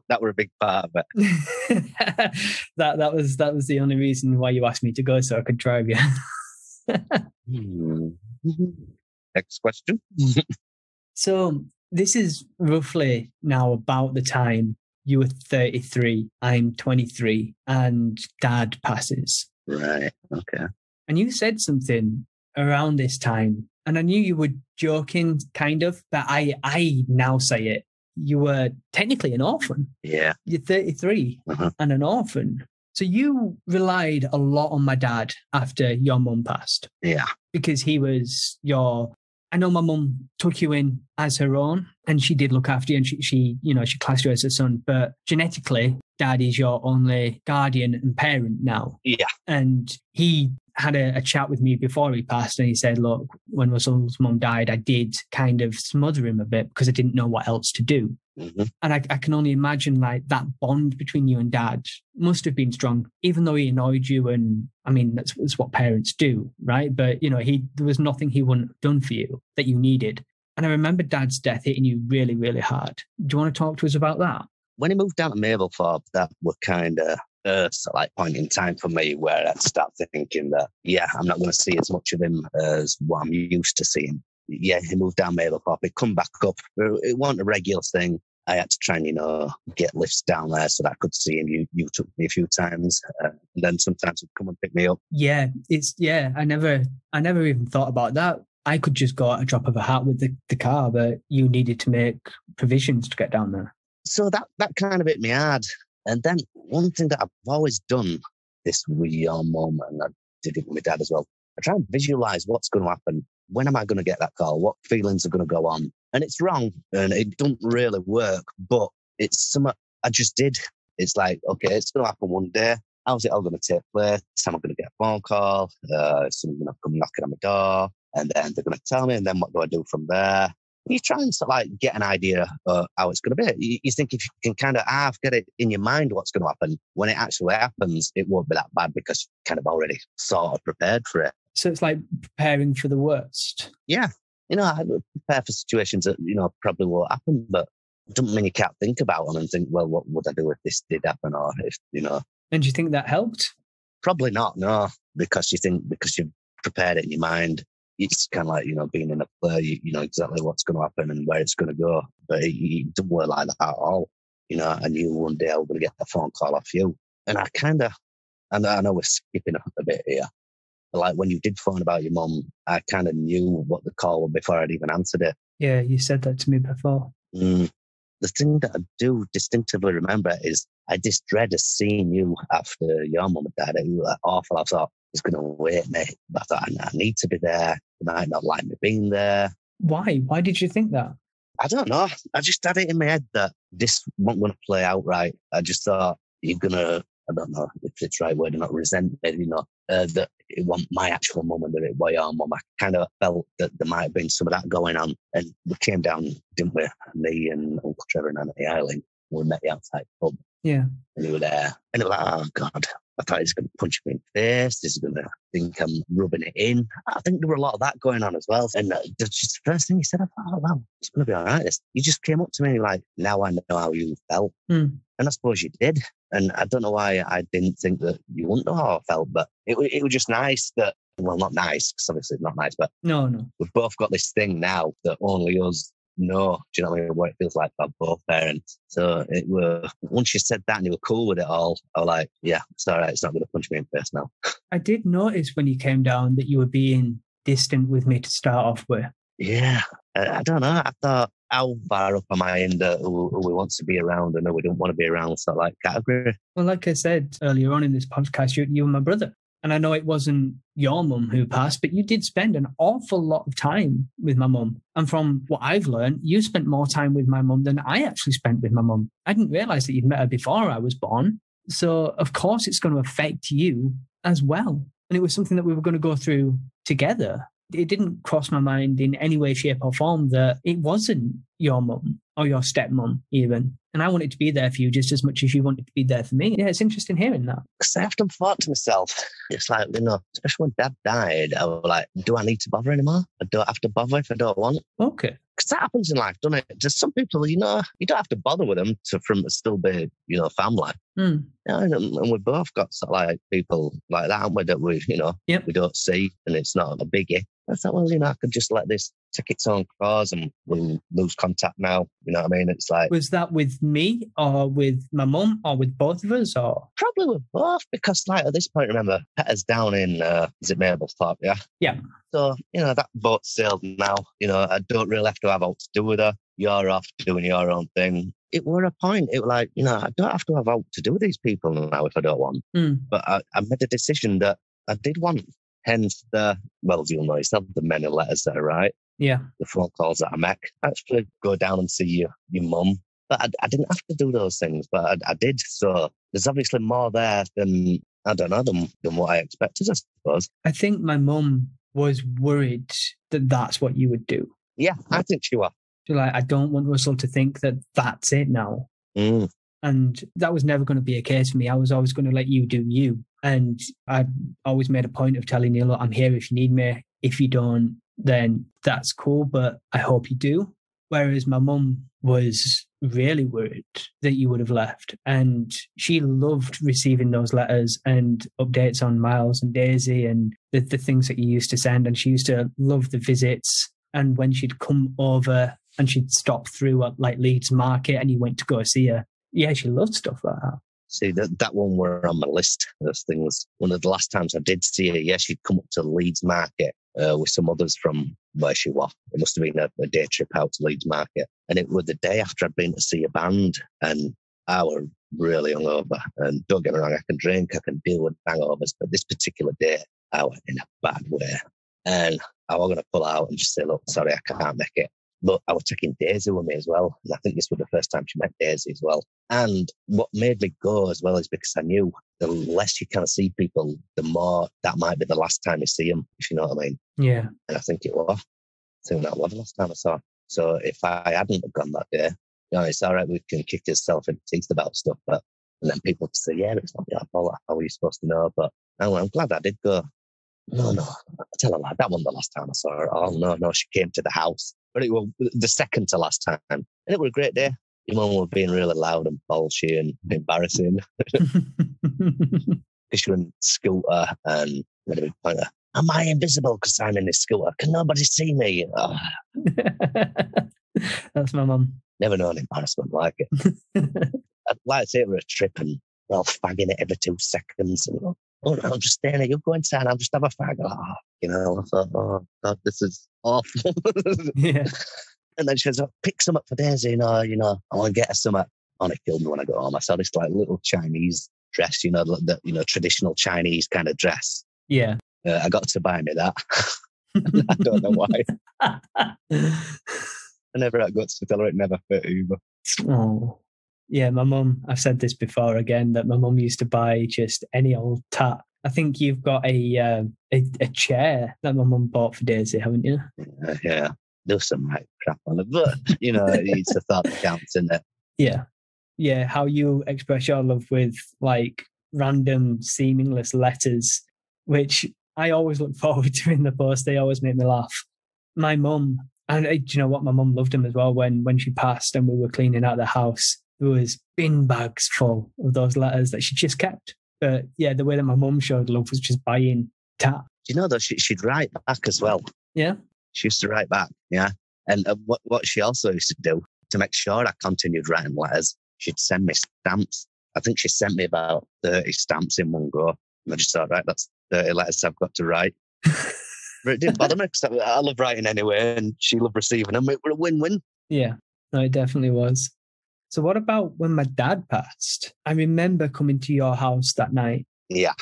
that were a big part of it. that that was that was the only reason why you asked me to go, so I could drive you. Hmm. Next question. so this is roughly now about the time you were 33, I'm 23, and dad passes. Right. Okay. And you said something around this time and I knew you were joking, kind of, but I I now say it. You were technically an orphan. Yeah. You're 33 uh-huh. and an orphan. So you relied a lot on my dad after your mum passed. Yeah. Because he was your I know my mum took you in as her own and she did look after you and she, she, you know, she classed you as her son, but genetically, dad is your only guardian and parent now. Yeah. And he had a, a, chat with me before he passed and he said, look, when Russell's mum died, I did kind of smother him a bit because I didn't know what else to do. Mm-hmm. And I, I, can only imagine like that bond between you and dad must have been strong, even though he annoyed you. And I mean, that's, that's what parents do, right? But, you know, he, there was nothing he wouldn't have done for you that you needed. And I remember dad's death hitting you really, really hard. Do you want to talk to us about that? When he moved down to Mablethorpe, that were kind of uh, like point in time for me where I'd start thinking that, yeah, I'm not going to see as much of him as what I'm used to seeing. Yeah, he moved down Mablethorpe, he come back up. It wasn't a regular thing. I had to try and, you know, get lifts down there so that I could see him. You, you took me a few times, uh, and then sometimes he'd come and pick me up. Yeah, it's yeah. I never, I never even thought about that. I could just go at a drop of a hat with the, the car, but you needed to make provisions to get down there. So that that kind of hit me hard. And then one thing that I've always done this your mum, and I did it with my dad as well. I try and visualize what's going to happen. When am I going to get that call? What feelings are going to go on? And it's wrong, and it doesn't really work. But it's something I just did. It's like, okay, it's going to happen one day. How's it all going to take place? Am I going to get a phone call? Uh, is someone going to come knocking on my door? And then they're going to tell me, and then what do I do from there? You try and sort of like get an idea of how it's going to be. You, you think if you can kind of half get it in your mind what's going to happen, when it actually happens, it won't be that bad because you're kind of already sort of prepared for it. So it's like preparing for the worst. Yeah. You know, I prepare for situations that, you know, probably won't happen, but it doesn't mean you can't think about them and think, well, what would I do if this did happen or if, you know. And do you think that helped? Probably not, no, because you think, because you've prepared it in your mind. It's kind of like, you know, being in a play, you, you know exactly what's going to happen and where it's going to go. But it, it didn't work like that at all. You know, I knew one day I was going to get a phone call off you. And I kind of, and I know we're skipping a bit here, but like when you did phone about your mum, I kind of knew what the call was before I'd even answered it. Yeah, you said that to me before. Mm. The thing that I do distinctively remember is I just dread of seeing you after your mum and dad. It was like awful. I thought, he's going to wait me. I thought, I need to be there. They might not like me being there. Why? Why did you think that? I don't know. I just had it in my head that this wasn't going to play out right. I just thought, you're going to, I don't know if it's the right word or not, resent me, you know, uh, that it wasn't my actual mum and that it was your mum. I kind of felt that there might have been some of that going on. And we came down, didn't we? Me and Uncle Trevor and Auntie Eileen. We met the outside pub. Yeah. And we were there. And it was like, oh, God, I thought he's going to punch me in the face. This is going to think I'm rubbing it in. I think there were a lot of that going on as well. And uh, just the first thing he said, I thought, oh, wow, it's going to be all right. He just came up to me like, now I know how you felt. Mm. And I suppose you did. And I don't know why I didn't think that you wouldn't know how I felt, but it, it was just nice that, well, not nice, because obviously it's not nice, but no, no. We've both got this thing now that only us know. Do you know what I mean? What it feels like for both parents. So it were once you said that and you were cool with it all, I was like, yeah, it's all right. It's not going to punch me in the face now. I did notice when you came down that you were being distant with me to start off with. Yeah, I, I don't know. I thought how far up am I in the who, who we want to be around and who we don't want to be around sort of like category? Well, like I said earlier on in this podcast, you, you and my brother. And I know it wasn't your mum who passed, but you did spend an awful lot of time with my mum. And from what I've learned, you spent more time with my mum than I actually spent with my mum. I didn't realize that you'd met her before I was born. So, of course, it's going to affect you as well. And it was something that we were going to go through together. It didn't cross my mind in any way, shape, or form that it wasn't your mum or your stepmom, even. And I wanted to be there for you just as much as you wanted to be there for me. Yeah, it's interesting hearing that. Because I often thought to myself, it's like, you know, especially when dad died, I was like, do I need to bother anymore? I don't have to bother if I don't want. Okay. Because that happens in life, doesn't it? Just some people, you know, you don't have to bother with them to from still be, you know, family. Mm. Yeah, and, and we've both got sort of like people like that, haven't we, that we, you know, yep. we don't see and it's not a biggie. I thought, well, you know, I could just let this take its own course and we'll lose contact now. You know what I mean? It's like. Was that with me or with my mum or with both of us or? Probably with both because, like, at this point, remember, Petter's down in, uh, is it Mablethorpe? Yeah. Yeah. So, you know, that boat sailed now. You know, I don't really have to have out to do with her. You're off doing your own thing. It were a point. It was like, you know, I don't have to have out to do with these people now if I don't want. Mm. But I, I made a decision that I did want hence the well you'll know yourself the many letters that I write yeah. The phone calls that I make actually go down and see your your mum. But I, I, didn't have to do those things but I, I, did. So there's obviously more there than I don't know than, than what I expected I suppose. I think my mum was worried that that's what you would do. Yeah I think she was She's like I don't want Russell to think that that's it now. Mm. And that was never going to be a case for me I was always going to let you do you and I always made a point of telling you, look, I'm here if you need me. If you don't, then that's cool, but I hope you do. Whereas my mum was really worried that you would have left. And she loved receiving those letters and updates on Miles and Daisy and the, the things that you used to send. And she used to love the visits. And when she'd come over and she'd stop through at like Leeds Market and you went to go see her, yeah, she loved stuff like that. See, that, that one were on my list. Those things. One of the last times I did see her, yeah, she'd come up to Leeds Market uh, with some others from where she was. It must have been a, a, day trip out to Leeds Market. And it was the day after I'd been to see a band and I was really hungover. And don't get me wrong, I can drink, I can deal with hangovers, but this particular day, I was in a bad way. And I was going to pull out and just say, look, sorry, I can't make it. But I was taking Daisy with me as well. And I think this was the first time she met Daisy as well. And what made me go as well is because I knew the less you kind of see people, the more that might be the last time you see them, if you know what I mean. Yeah. And I think it was. I think that was the last time I saw her. So if I hadn't gone that day, you know, it's all right, we can kick yourself in the teeth about stuff, but and then people would say, yeah, it's not your fault. How are you supposed to know? But I'm glad I did go. No, no, I tell a lie. That wasn't the last time I saw her. Oh, no, no, she came to the house. But it was the second to last time. And it was a great day. Your mum was being really loud and bolshy and embarrassing. Because she was in scooter and made a big point of, Am I invisible because I'm in this scooter? Can nobody see me? Oh, That's my mum. never known embarrassment like it. I'd like to take her a trip and we're all fagging it every two seconds. And, oh, no, I'm just staying here. You go inside. I'll just have a fag. Oh, you know, I thought, oh, God, this is awful. yeah. and then she says, oh, pick some up for Daisy. You know, you know, I want to get her some. Oh, it killed me when I got home. I saw this like little Chinese dress, you know, the, the you know traditional Chinese kind of dress. Yeah. Uh, I got to buy me that. I don't know why. I never had guts to tell her it never fit either. oh. Yeah, my mum, I've said this before again, that my mum used to buy just any old tat. I think you've got a um, a, a chair that my mum bought for Daisy, haven't you? Uh, yeah, there's some right crap on it, but you know, it's a thought that counts, isn't it? Yeah. Yeah. How you express your love with like random, seamless letters, which I always look forward to in the post. They always make me laugh. My mum, and uh, do you know what? My mum loved them as well when, when she passed and we were cleaning out the house. There was bin bags full of those letters that she just kept. But yeah, the way that my mum showed love was just buying. Do you know though? She, she'd write back as well. Yeah. She used to write back, yeah. And uh, what what she also used to do to make sure I continued writing letters, she'd send me stamps. I think she sent me about thirty stamps in one go. And I just thought, right, that's thirty letters I've got to write. but it didn't bother me because I, I love writing anyway, and she loved receiving them. It was a win-win. Yeah, no, it definitely was. So, what about when my dad passed? I remember coming to your house that night, Yeah.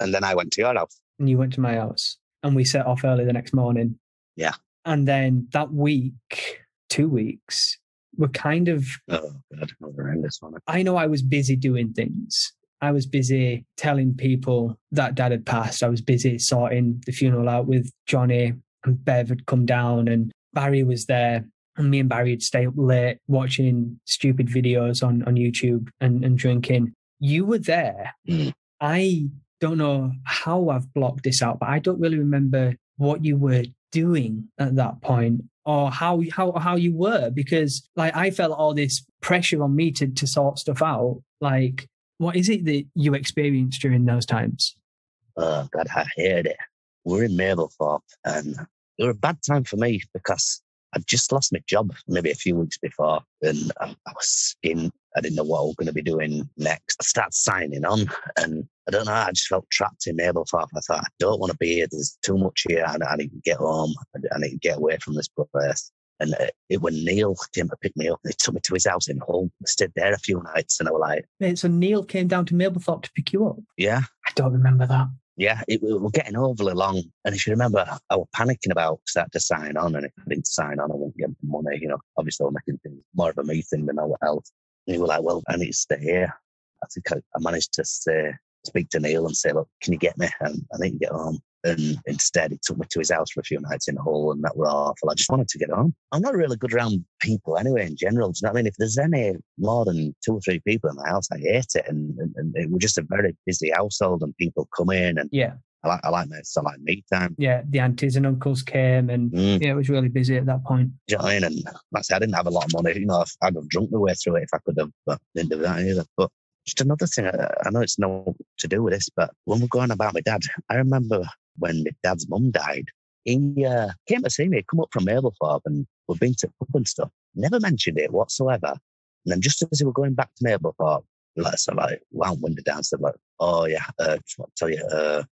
And then I went to your house. and you went to my house, and we set off early the next morning. Yeah. And then that week, two weeks, were kind of, Oh God, horrendous one. I know I was busy doing things. I was busy telling people that dad had passed. I was busy sorting the funeral out with Johnny, and Bev had come down, and Barry was there. And me and Barry would stay up late watching stupid videos on, on YouTube and, and drinking. You were there. I don't know how I've blocked this out, but I don't really remember what you were doing at that point or how how how you were because like I felt all this pressure on me to to sort stuff out. Like, what is it that you experienced during those times? Oh God, I hated it. We're in Mablethorpe, and it was a bad time for me because I'd just lost my job maybe a few weeks before, and I, I was skinned. I didn't know what I was going to be doing next. I started signing on, and I don't know. I just felt trapped in Mablethorpe. I thought I don't want to be here. There's too much here. I, I need to get home. I, I need to get away from this place. And it, it when Neil came to pick me up, he took me to his house in Hull. I stayed there a few nights, and I was like, Wait, so Neil came down to Mablethorpe to pick you up. "Yeah, I don't remember that. Yeah, it, we were getting overly long. And if you remember, I was panicking about I had to sign on. And if I didn't sign on, I wouldn't get money. You know, obviously, I was making things more of a me thing than all else. And he was like, well, I need to stay here. I think I, I managed to say, speak to Neil and say, look, can you get me? And I need to get home. And instead, he took me to his house for a few nights in Hull, and that were awful. I just wanted to get home. I'm not really good around people anyway, in general. Do you know what I mean? If there's any more than two or three people in my house, I hate it. And, and, and it was just a very busy household, and people come in, and Yeah, I like, I like my, I like me time. yeah. The aunties and uncles came, and Mm. yeah, it was really busy at that point. Do you know what I mean? And like I said, I didn't have a lot of money. You know, I'd have drunk my way through it if I could have, but didn't do that either. But just another thing, I, I know it's no to do with this, but when we're going about my dad, I remember when my dad's mum died, he uh, came to see me, come up from Mablethorpe and we'd been to pub and stuff. Never mentioned it whatsoever. And then just as we were going back to Mablethorpe, like, so like, wound window down, said like, oh yeah, uh, just want to tell you, uh,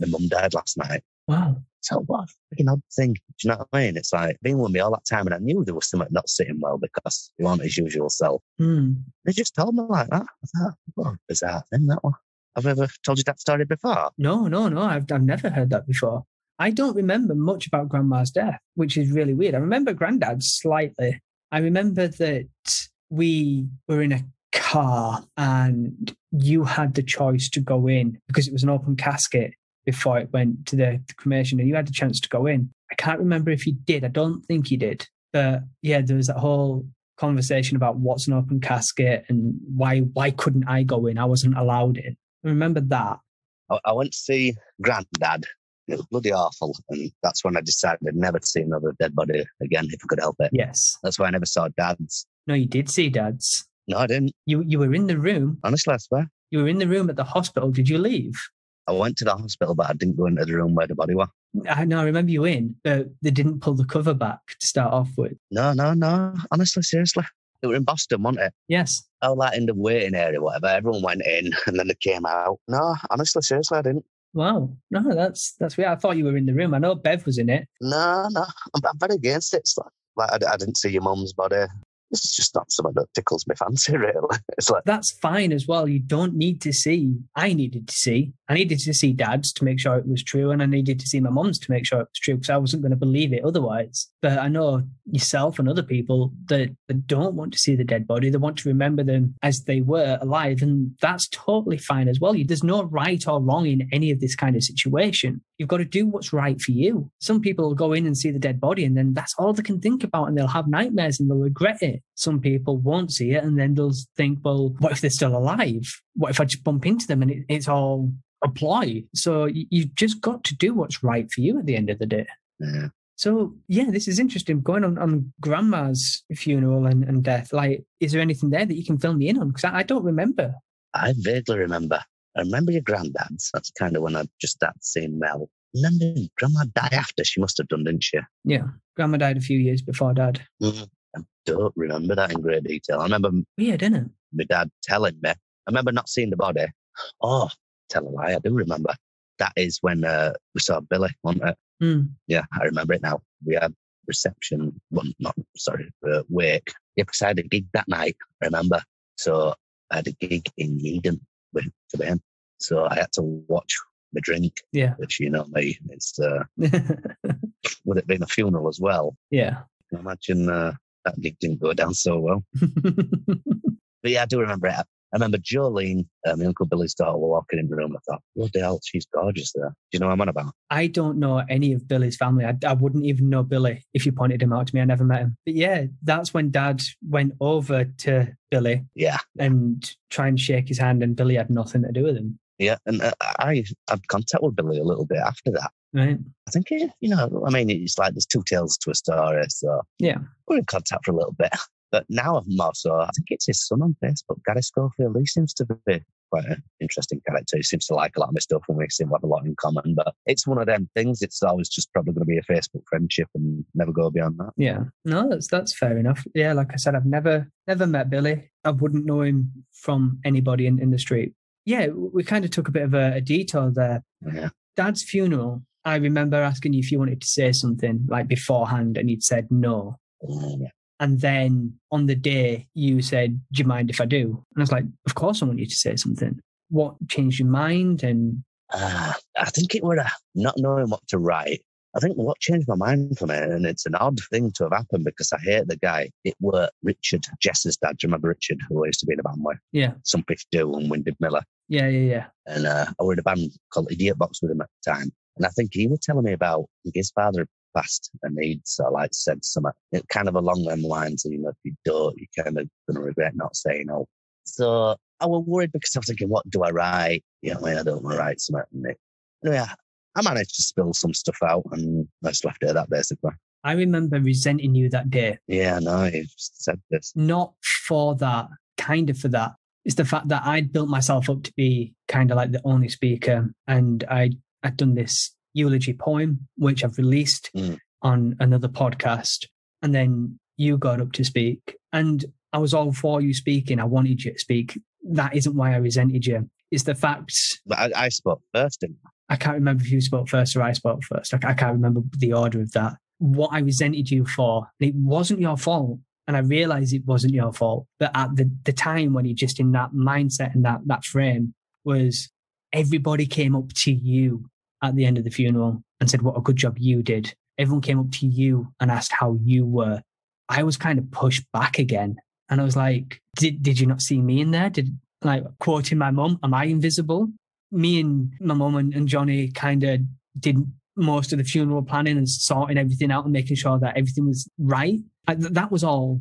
my mum died last night. Wow. So what a freaking odd thing. Do you know what I mean? It's like being with me all that time and I knew there was something not sitting well because he wasn't his usual self. Hmm. They just told me like that. I thought, what a bizarre thing that one. Have I ever told you that story before? No, no, no. I've I've never heard that before. I don't remember much about grandma's death, which is really weird. I remember granddad slightly. I remember that we were in a car and you had the choice to go in because it was an open casket before it went to the, the cremation and you had the chance to go in. I can't remember if you did. I don't think you did. But yeah, there was that whole conversation about what's an open casket and why why couldn't I go in? I wasn't allowed in. I remember that. I, I went to see Granddad. It was bloody awful, and that's when I decided never to see another dead body again if I could help it. Yes. That's why I never saw Dad's. No, you did see Dad's. No, I didn't. You you were in the room. Honestly, I swear. You were in the room at the hospital. Did you leave? I went to the hospital, but I didn't go into the room where the body was. I know. I remember you in, but they didn't pull the cover back to start off with. No, no, no. Honestly, seriously. It were in Boston, wasn't it? Yes. I was like in the waiting area, whatever. Everyone went in and then they came out. No, honestly, seriously, I didn't. Wow. No, that's that's weird. I thought you were in the room. I know Bev was in it. No, no. I'm, I'm very against it. It's like, like I, I didn't see your mum's body. This is just not something that tickles my fancy, really. It's like, That's fine as well. You don't need to see. I needed to see. I needed to see Dad's to make sure it was true, and I needed to see my mum's to make sure it was true because I wasn't going to believe it otherwise. But I know yourself and other people that, that don't want to see the dead body. They want to remember them as they were alive, and that's totally fine as well. There's no right or wrong in any of this kind of situation. You've got to do what's right for you. Some people go in and see the dead body, and then that's all they can think about, and they'll have nightmares and they'll regret it. Some people won't see it, and then they'll think, well, what if they're still alive? What if I just bump into them and it, it's all a ploy? So you, you've just got to do what's right for you at the end of the day. yeah. So yeah, this is interesting. Going on on grandma's funeral and, and death, like, is there anything there that you can fill me in on? Because I, I don't remember. I vaguely remember. I remember your granddad's. That's kind of when I just started seeing Mel. And then Grandma die after? She must have done, didn't she? Yeah, grandma died a few years before dad. Mm, I don't remember that in great detail. I remember Weird, isn't it? my dad telling me. I remember not seeing the body. Oh, tell a lie. I do remember. That is when uh, we saw Billy, wasn't it? Hmm. Yeah, I remember it now. We had reception, well, not, sorry, uh, wake. Yeah, because I had a gig that night, I remember. So I had a gig in Eden with to Ben. So I had to watch my drink, Yeah. which, you know me, it's, uh, with it being a funeral as well. yeah. I imagine uh, that gig didn't go down so well. But yeah, I do remember it. I remember Jolene, uh, my Uncle Billy's daughter, were walking in the room. I thought, bloody hell, she's gorgeous there. Do you know what I'm on about? I don't know any of Billy's family. I, I wouldn't even know Billy if you pointed him out to me. I never met him. But yeah, that's when Dad went over to Billy Yeah, and try and shake his hand, and Billy had nothing to do with him. yeah. And uh, I had contact with Billy a little bit after that. Right? I think, eh, you know, I mean, it's like there's two tales to a story. So Yeah. we're in contact for a little bit. But now more so, I think it's his son on Facebook, Gary Schofield. He seems to be quite an interesting character. He seems to like a lot of my stuff and we seem to have a lot in common. But it's one of them things. It's always just probably going to be a Facebook friendship and never go beyond that. Yeah. No, that's that's fair enough. Yeah, like I said, I've never never met Billy. I wouldn't know him from anybody in, in the street. Yeah, we kind of took a bit of a, a detour there. Yeah. Dad's funeral, I remember asking you if you wanted to say something like beforehand, and you'd said no. Yeah. And then on the day, you said, Do you mind if I do? And I was like, Of course, I want you to say something. What changed your mind? And Uh, I think it were not knowing what to write. I think what changed my mind from it, and it's an odd thing to have happened because I hate the guy. It were Richard, Jess's dad. Do you remember Richard, who used to be in a band with? yeah, Some Fifth Do and Winded Miller. yeah, yeah, yeah. And uh, I were in a band called Idiot Box with him at the time. And I think he was telling me about his father passed and he'd sort like said something uh, it kind of along them lines, you know, if you don't, you're kind of going to regret not saying oh. So I was worried because I was thinking, what do I write? You know, I don't want to write something. Anyway, I, I managed to spill some stuff out and I just left it at that basically. I remember resenting you that day, Yeah, no, you've said this. not for that, kind of for that. It's the fact that I'd built myself up to be kind of like the only speaker, and I I'd done this eulogy poem, which I've released Mm. on another podcast, and then you got up to speak, and I was all for you speaking. I wanted you to speak. That isn't why I resented you. It's the fact But I, I spoke first, didn't I? I can't remember if you spoke first or I spoke first. I, I can't remember the order of that. What I resented you for, it wasn't your fault. And I realized it wasn't your fault. But at the, the time when you're just in that mindset and that, that frame was everybody came up to you at the end of the funeral and said what a good job you did. Everyone came up to you and asked how you were. I was kind of pushed back again. And I was like, did, did you not see me in there? Did like quoting my mum, am I invisible? Me and my mum and, and Johnny kind of did most of the funeral planning and sorting everything out and making sure that everything was right. I, that was all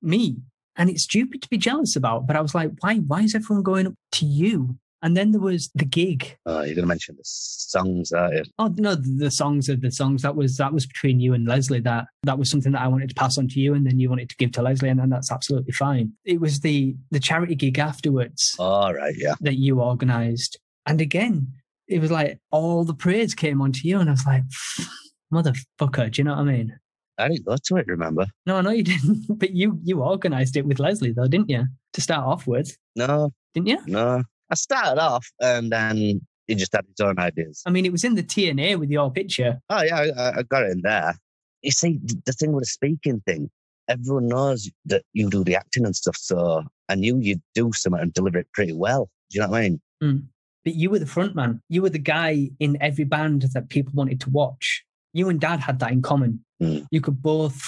me. And it's stupid to be jealous about. But I was like, why, why is everyone going up to you? And then there was the gig. Oh, you're going to mention the songs, are you? Oh no, the songs are the songs. That was that was between you and Leslie. That that was something that I wanted to pass on to you, and then you wanted to give to Leslie, and then that's absolutely fine. It was the the charity gig afterwards. All right, yeah. That you organised, and again, it was like all the praise came onto you, and I was like, motherfucker, do you know what I mean? I didn't go to it, remember? No, I know you didn't. But you you organised it with Leslie, though, didn't you? To start off with. No. Didn't you? No. I started off and then he just had his own ideas. I mean, it was in the T&A with your picture. Oh, yeah, I, I got it in there. You see, the thing with the speaking thing, everyone knows that you do the acting and stuff. So I knew you'd do something and deliver it pretty well. Do you know what I mean? Mm. But you were the front man. You were the guy in every band that people wanted to watch. You and dad had that in common. Mm. You could both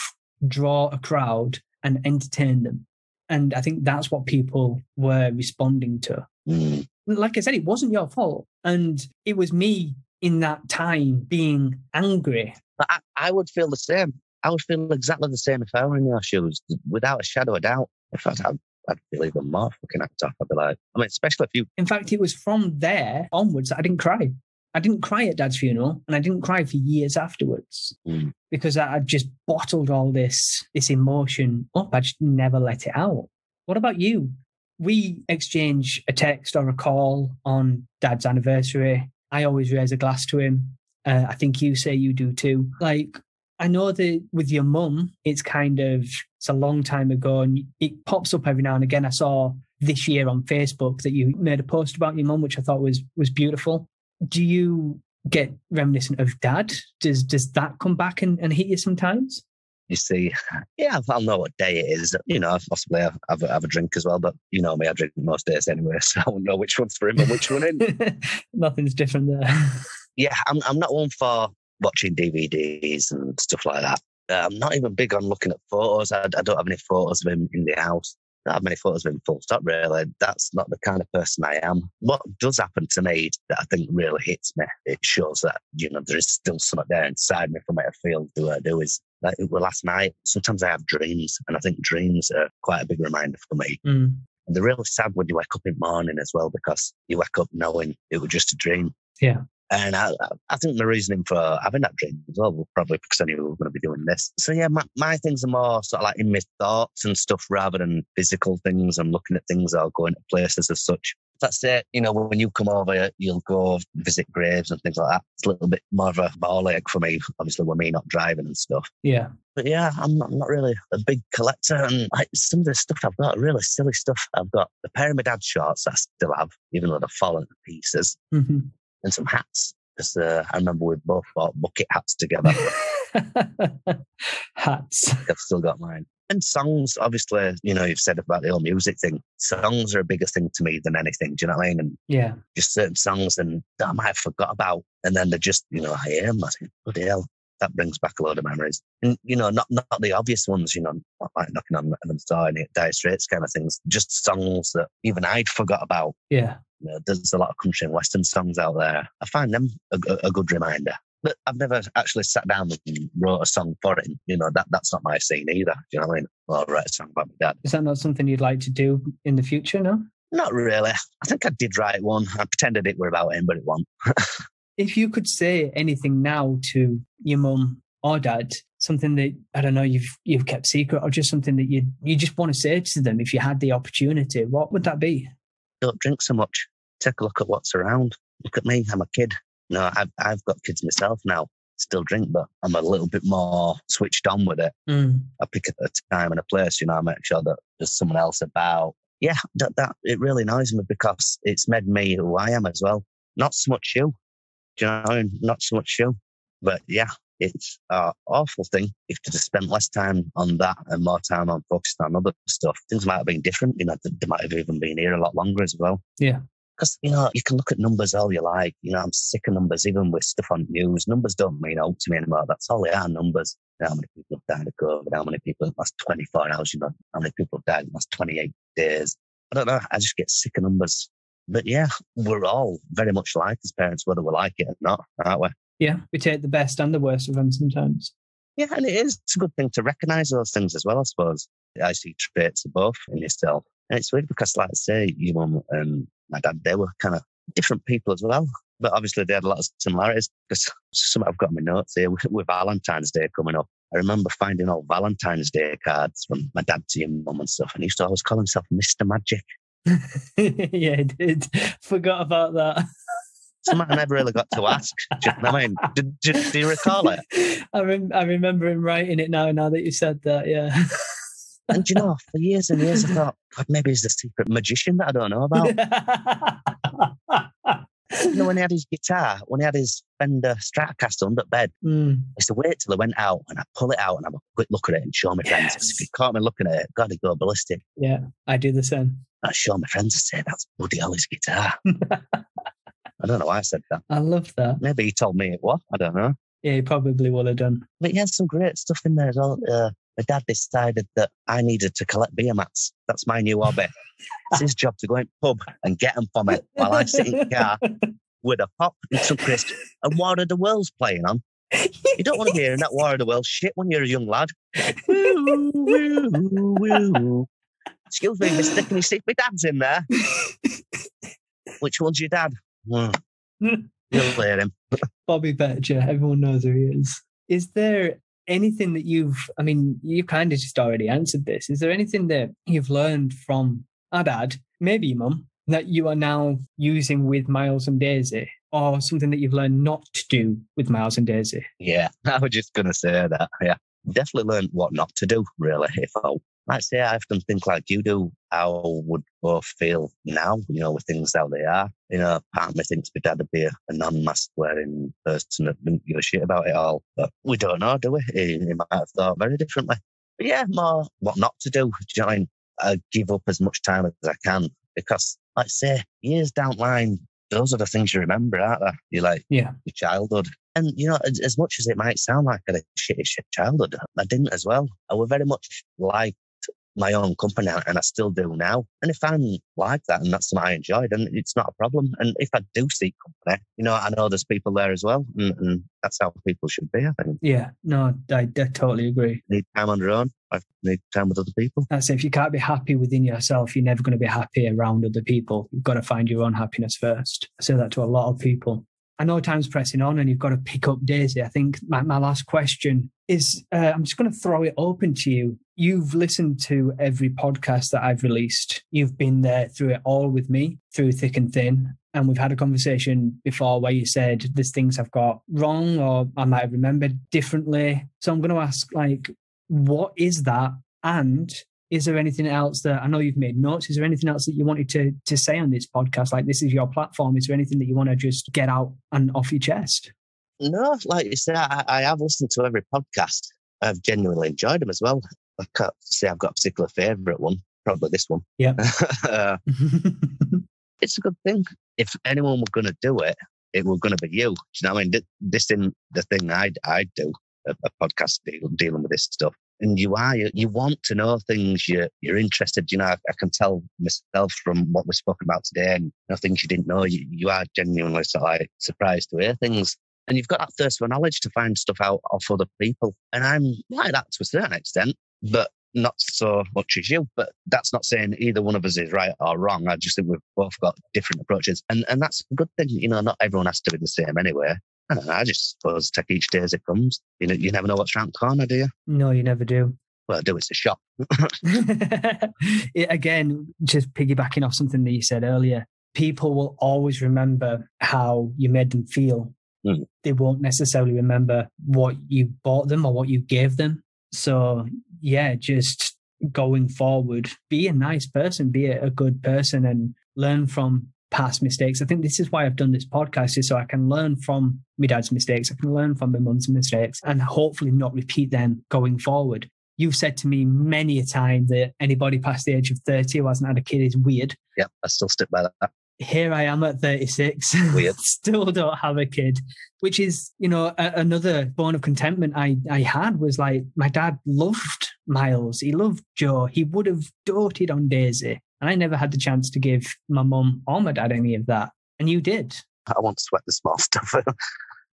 draw a crowd and entertain them. And I think that's what people were responding to. Mm. Like I said, it wasn't your fault. And it was me in that time being angry. I, I would feel the same. I would feel exactly the same if I were in your shoes, without a shadow of doubt. In fact, I'd, I'd feel even more fucking act off. I'd be like, I mean, especially if you. In fact, it was from there onwards that I didn't cry. I didn't cry at dad's funeral and I didn't cry for years afterwards Mm. because I had just bottled all this, this emotion up. I just never let it out. What about you? We exchange a text or a call on dad's anniversary. I always raise a glass to him. Uh, I think you say you do too. Like, I know that with your mum, it's kind of, it's a long time ago and it pops up every now and again. I saw this year on Facebook that you made a post about your mum, which I thought was, was beautiful. Do you get reminiscent of dad? Does, does that come back and, and hit you sometimes? You see, yeah, I'll know what day it is. You know, possibly have, have, a, have a drink as well. But you know me, I drink most days anyway, so I won't know which one's for him and which one in. Nothing's different there. yeah, I'm I'm not one for watching DVDs and stuff like that. Uh, I'm not even big on looking at photos. I, I don't have any photos of him in the house. Don't have many photos of him full stop, really. That's not the kind of person I am. What does happen to me that I think really hits me, it shows that, you know, there is still something there inside me from what I feel, do I do is like well, last night, sometimes I have dreams, and I think dreams are quite a big reminder for me. Mm. And they're really sad when you wake up in the morning as well, because you wake up knowing it was just a dream. Yeah. And I, I think the reasoning for having that dream as well was probably because I knew we were going to be doing this. So yeah, my, my things are more sort of like in my thoughts and stuff rather than physical things. I'm looking at things or going to places as such. That's it. You know, when you come over, you'll go visit graves and things like that. It's a little bit more of a ball ache for me, obviously, with me not driving and stuff. Yeah. But yeah, I'm not, not really a big collector. And like some of the stuff I've got, really silly stuff. I've got the pair of my dad's shorts I still have, even though they've fallen to pieces, Mm-hmm. And some hats. Because uh, I remember we both bought bucket hats together. Hats. I've still got mine. And songs, obviously, you know, you've said about the whole music thing. Songs are a bigger thing to me than anything. Do you know what I mean? And Yeah. just certain songs and that I might have forgot about. And then they're just, you know, I hear them. I think, bloody hell. That brings back a load of memories. And, you know, not not the obvious ones, you know, not like knocking on Evan's door and Dire Straits kind of things. Just songs that even I'd forgot about. Yeah. You know, there's a lot of country and western songs out there. I find them a, a, a good reminder. But I've never actually sat down and wrote a song for him. You know, that that's not my scene either. Do you know what I mean? Or write a song about my dad. Is that not something you'd like to do in the future? No. Not really. I think I did write one. I pretended it were about him, but it wasn't. If you could say anything now to your mum or dad, something that I don't know you've you've kept secret, or just something that you you just want to say to them if you had the opportunity, what would that be? Don't drink so much. Take a look at what's around. Look at me. I'm a kid. No, I've I've got kids myself now. Still drink, but I'm a little bit more switched on with it. Mm. I pick a time and a place. You know, I make sure that there's someone else about. Yeah, that, that it really annoys me because it's made me who I am as well. Not so much you. Do you know what I mean? Not so much you. But yeah, it's an awful thing if to spent less time on that and more time on focusing on other stuff. Things might have been different. You know, they, they might have even been here a lot longer as well. Yeah. Because, you know, you can look at numbers all you like. You know, I'm sick of numbers, even with stuff on news. Numbers don't mean out to me anymore. That's all they are numbers. You know, how many people have died of COVID, how many people in the last 24 hours, you know, how many people have died in the last 28 days. I don't know. I just get sick of numbers. But yeah, we're all very much like as parents, whether we like it or not, aren't we? Yeah, we take the best and the worst of them sometimes. Yeah, and it is. It's a good thing to recognize those things as well, I suppose. I see traits of both in yourself. And it's weird because, like I say, your mum and my dad, they were kind of different people as well. But obviously, they had a lot of similarities because some I've got my notes here with, with Valentine's Day coming up. I remember finding all Valentine's Day cards from my dad to your mum and stuff. And he used to always call himself Mr. Magic. yeah, he did. Forgot about that. Something I never really got to ask. Do you know what I mean? Do, do, do you recall it? I, rem- I remember him writing it now, now that you said that, yeah. And you know, for years and years, I thought, God, maybe he's a secret magician that I don't know about. you know, when he had his guitar, when he had his Fender Stratocaster under bed, Mm. I used to wait till I went out and I pull it out and have a quick look at it and show my friends. if you caught me looking at it, God, he'd go ballistic. Yeah, I do the same. I show my friends and say, that's Buddy Holly's guitar. I don't know why I said that. I love that. Maybe he told me it was. I don't know. Yeah, he probably would have done. But he had some great stuff in there as well. Uh, my dad decided that I needed to collect beer mats. That's my new hobby. it's his job to go in pub and get them for me while I sit in the car with a pop and some crisps and War of the Worlds playing on. You don't want to be hearing that War of the Worlds shit when you're a young lad. Woo, woo, woo. Excuse me, mister, can you see if my dad's in there? Which one's your dad? You'll hear him. Bobby Petcher, everyone knows who he is. Is there anything that you've, I mean, you kind of just already answered this. Is there anything that you've learned from our dad, maybe your mum, that you are now using with Miles and Daisy? Or something that you've learned not to do with Miles and Daisy? Yeah, I was just going to say that. Yeah, definitely learned what not to do, really. If I, like say, I often think like you do, how would both feel now, you know, with things how they are. You know, part of me thinks my dad would be a, a non mask wearing person that didn't give a shit about it all. But we don't know, do we? He, he might have thought very differently. But yeah, more what not to do. Do you know I mean? I give up as much time as I can because, like I say, years down the line, those are the things you remember, aren't they? You're like Yeah. your childhood. And, you know, as, as much as it might sound like a shitty shit childhood, I didn't as well. I was very much liked my own company and I still do now. And if I'm like that and that's something I enjoy, then it's not a problem. And if I do seek company, you know, I know there's people there as well. And, and that's how people should be, I think. Yeah. No, I, I totally agree. Need time on your own. I need time with other people. That's it. If you can't be happy within yourself, you're never going to be happy around other people. You've got to find your own happiness first. I say that to a lot of people. I know time's pressing on and you've got to pick up Daisy. I think my, my last question is uh, I'm just going to throw it open to you. You've listened to every podcast that I've released. You've been there through it all with me, through thick and thin. And we've had a conversation before where you said there's things I've got wrong or I might have remembered differently. So I'm going to ask, like, what is that? And is there anything else that I know you've made notes? Is there anything else that you wanted to to say on this podcast? Like this is your platform. Is there anything that you want to just get out and off your chest? No, like you said, I, I have listened to every podcast. I've genuinely enjoyed them as well. I can't say I've got a particular favourite one, probably this one. Yeah. uh, it's a good thing. If anyone were going to do it, it were going to be you. Do you know what I mean? This isn't the thing I I do a, a podcast deal, dealing with this stuff. And you are you, you want to know things. You you're interested. You know, I, I can tell myself from what we've spoken about today, and you know, things you didn't know. You, you are genuinely sort of like surprised to hear things. And you've got that thirst for knowledge to find stuff out of other people. And I'm like that to a certain extent, but not so much as you. But that's not saying either one of us is right or wrong. I just think we've both got different approaches. And and that's a good thing. You know, not everyone has to be the same anyway. I don't know. I just suppose take each day as it comes. You know, you never know what's around the corner, do you? no, you never do. Well, I do. It's a shop. again, just piggybacking off something that you said earlier, people will always remember how you made them feel. Mm. They won't necessarily remember what you bought them or what you gave them. So, yeah, just going forward, be a nice person, be a, a good person, and learn from past mistakes. I think this is why I've done this podcast, is so I can learn from my dad's mistakes, I can learn from my mum's mistakes, and hopefully not repeat them going forward. You've said to me many a time that anybody past the age of 30 who hasn't had a kid is weird. Yeah, I still stick by that. here I am at 36. Weird. Still don't have a kid, which is, you know, a- another bone of contentment I, I had was like, my dad loved Miles. He loved Joe. He would have doted on Daisy. And I never had the chance to give my mum or my dad any of that. And you did. I want to sweat the small stuff.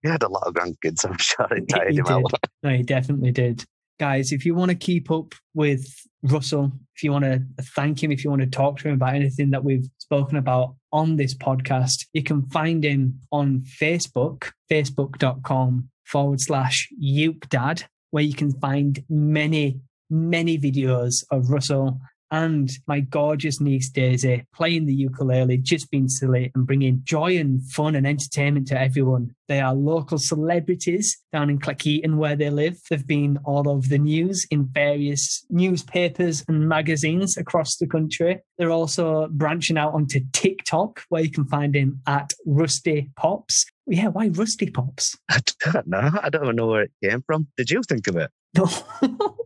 he had a lot of grandkids, I'm sure it tired He him out. did. No, he definitely did. Guys, if you want to keep up with Russell, if you want to thank him, if you want to talk to him about anything that we've spoken about on this podcast, you can find him on Facebook, facebook.com forward slash UkeDad, where you can find many, many videos of Russell and my gorgeous niece Daisy playing the ukulele, just being silly and bringing joy and fun and entertainment to everyone. They are local celebrities down in Cleckheaton where they live. They've been all over the news in various newspapers and magazines across the country. They're also branching out onto TikTok where you can find him at Rusty Pops. Yeah, why Rusty Pops? I don't know. I don't even know where it came from. Did you think of it? No,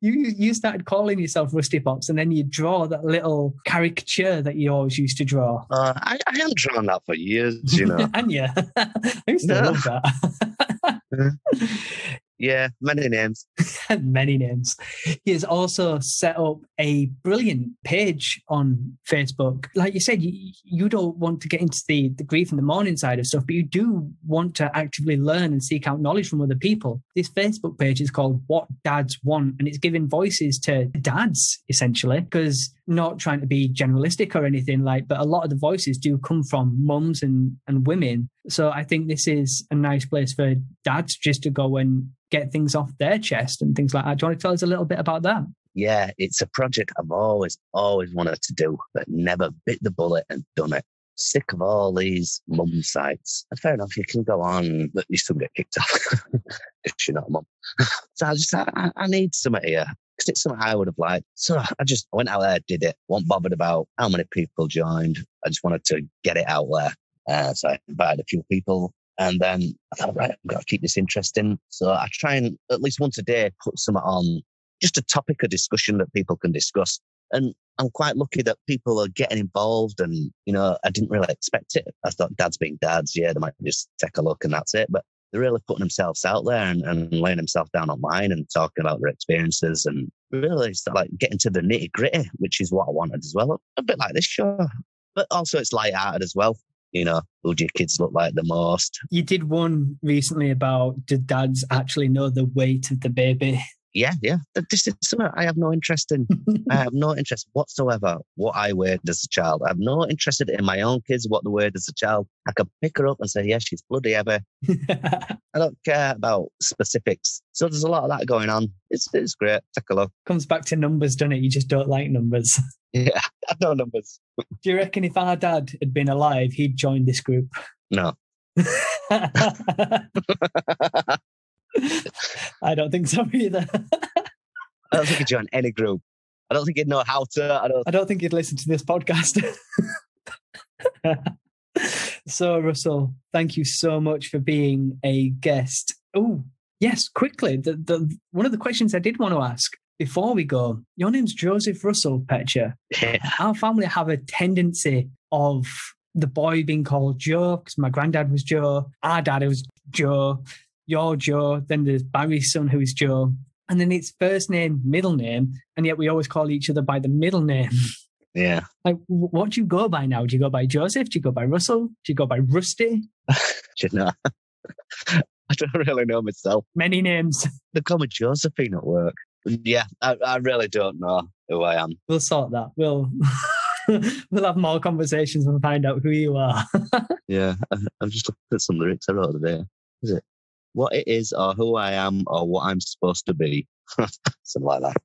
you you started calling yourself Rusty Pops, and then you draw that little caricature that you always used to draw. Uh, I, I haven't drawn that for years, you know. and yeah, I used to love that. Yeah, many names. Many names. He has also set up a brilliant page on Facebook. Like you said, you, you don't want to get into the, the grief and the mourning side of stuff, but you do want to actively learn and seek out knowledge from other people. This Facebook page is called What Dads Want, and it's giving voices to dads, essentially, because not trying to be generalistic or anything like, but a lot of the voices do come from mums and, and women. So I think this is a nice place for dads just to go and get things off their chest and things like that. Do you want to tell us a little bit about that? Yeah, it's a project I've always, always wanted to do, but never bit the bullet and done it. Sick of all these mum sites. And fair enough, you can go on, but you still get kicked off if you're not a mum. so I just, I, I- need something here because it's something I would have liked. So I just went out there, did it. wasn't bothered about how many people joined. I just wanted to get it out there. Uh, so I invited a few people. And then I thought, right, I've got to keep this interesting. So I try and at least once a day put something on, just a topic of discussion that people can discuss. And I'm quite lucky that people are getting involved. And, you know, I didn't really expect it. I thought dads being dads, yeah, they might just take a look and that's it. But they're really putting themselves out there and, and laying themselves down online and talking about their experiences and really start like getting to the nitty gritty, which is what I wanted as well. A bit like this show, but also it's light-hearted as well. You know, who do your kids look like the most? You did one recently about did dads actually know the weight of the baby? Yeah, yeah. This is something I have no interest in. I have no interest whatsoever what I weighed as a child. I have no interest in my own kids, what they weighed as a child. I could pick her up and say, yeah, she's bloody heavy. I don't care about specifics. So there's a lot of that going on. It's it's great. Take a look. Comes back to numbers, doesn't it? You just don't like numbers. Yeah, I know numbers. Do you reckon if our dad had been alive, he'd join this group? No. I don't think so either. I don't think he'd join any group. I don't think he'd know how to. I don't. I don't think he'd listen to this podcast. so, Russell, thank you so much for being a guest. Oh, yes, quickly. The, the, one of the questions I did want to ask before we go your name's Joseph Russell, Petcher. Yeah. Our family have a tendency of the boy being called Joe because my granddad was Joe, our dad was Joe, your Joe, then there's Barry's son who is Joe. And then it's first name, middle name, and yet we always call each other by the middle name. Yeah. Like, what do you go by now? Do you go by Joseph? Do you go by Russell? Do you go by Rusty? Do you know? I don't really know myself. Many names. They call me Josephine at work. Yeah, I, I really don't know who I am. We'll sort that. We'll we'll have more conversations and find out who you are. Yeah, I, I'm just looking at some lyrics I wrote today. Is it what it is, or who I am, or what I'm supposed to be? Something like that.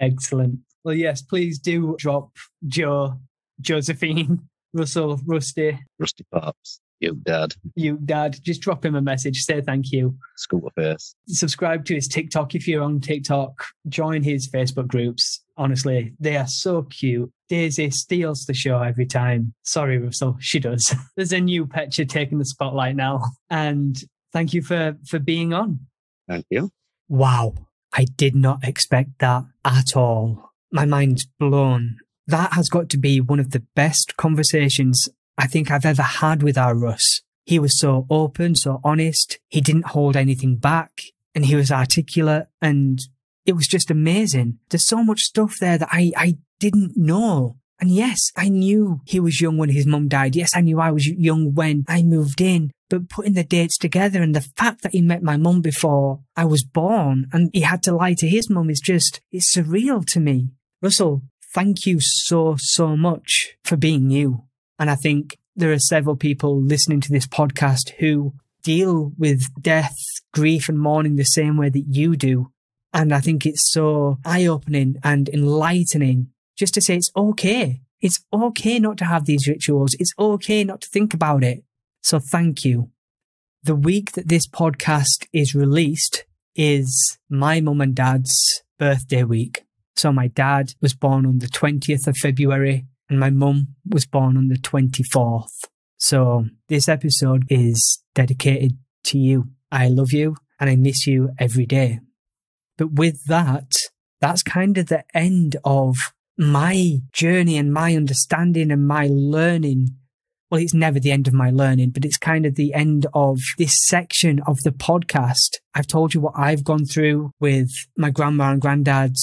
Excellent. Well, yes, please do drop Joe, Josephine, Russell, Rusty, Rusty Pops, Uke Dad, you, Dad. Just drop him a message. Say thank you. scooter face. Subscribe to his TikTok if you're on TikTok. Join his Facebook groups. Honestly, they are so cute. Daisy steals the show every time. Sorry, Russell, she does. There's a new picture taking the spotlight now. And thank you for for being on. Thank you. Wow. I did not expect that at all. My mind's blown. That has got to be one of the best conversations I think I've ever had with our Russ. He was so open, so honest. He didn't hold anything back and he was articulate and it was just amazing. There's so much stuff there that I, I didn't know. And yes, I knew he was young when his mum died. Yes, I knew I was young when I moved in. But putting the dates together and the fact that he met my mum before I was born and he had to lie to his mum is just, it's surreal to me. Russell, thank you so, so much for being you. And I think there are several people listening to this podcast who deal with death, grief and mourning the same way that you do. And I think it's so eye opening and enlightening just to say it's okay. It's okay not to have these rituals. It's okay not to think about it. So thank you. The week that this podcast is released is my mum and dad's birthday week. So my dad was born on the 20th of February and my mum was born on the 24th. So this episode is dedicated to you. I love you and I miss you every day. But with that, that's kind of the end of my journey and my understanding and my learning. Well, it's never the end of my learning, but it's kind of the end of this section of the podcast. I've told you what I've gone through with my grandma and granddads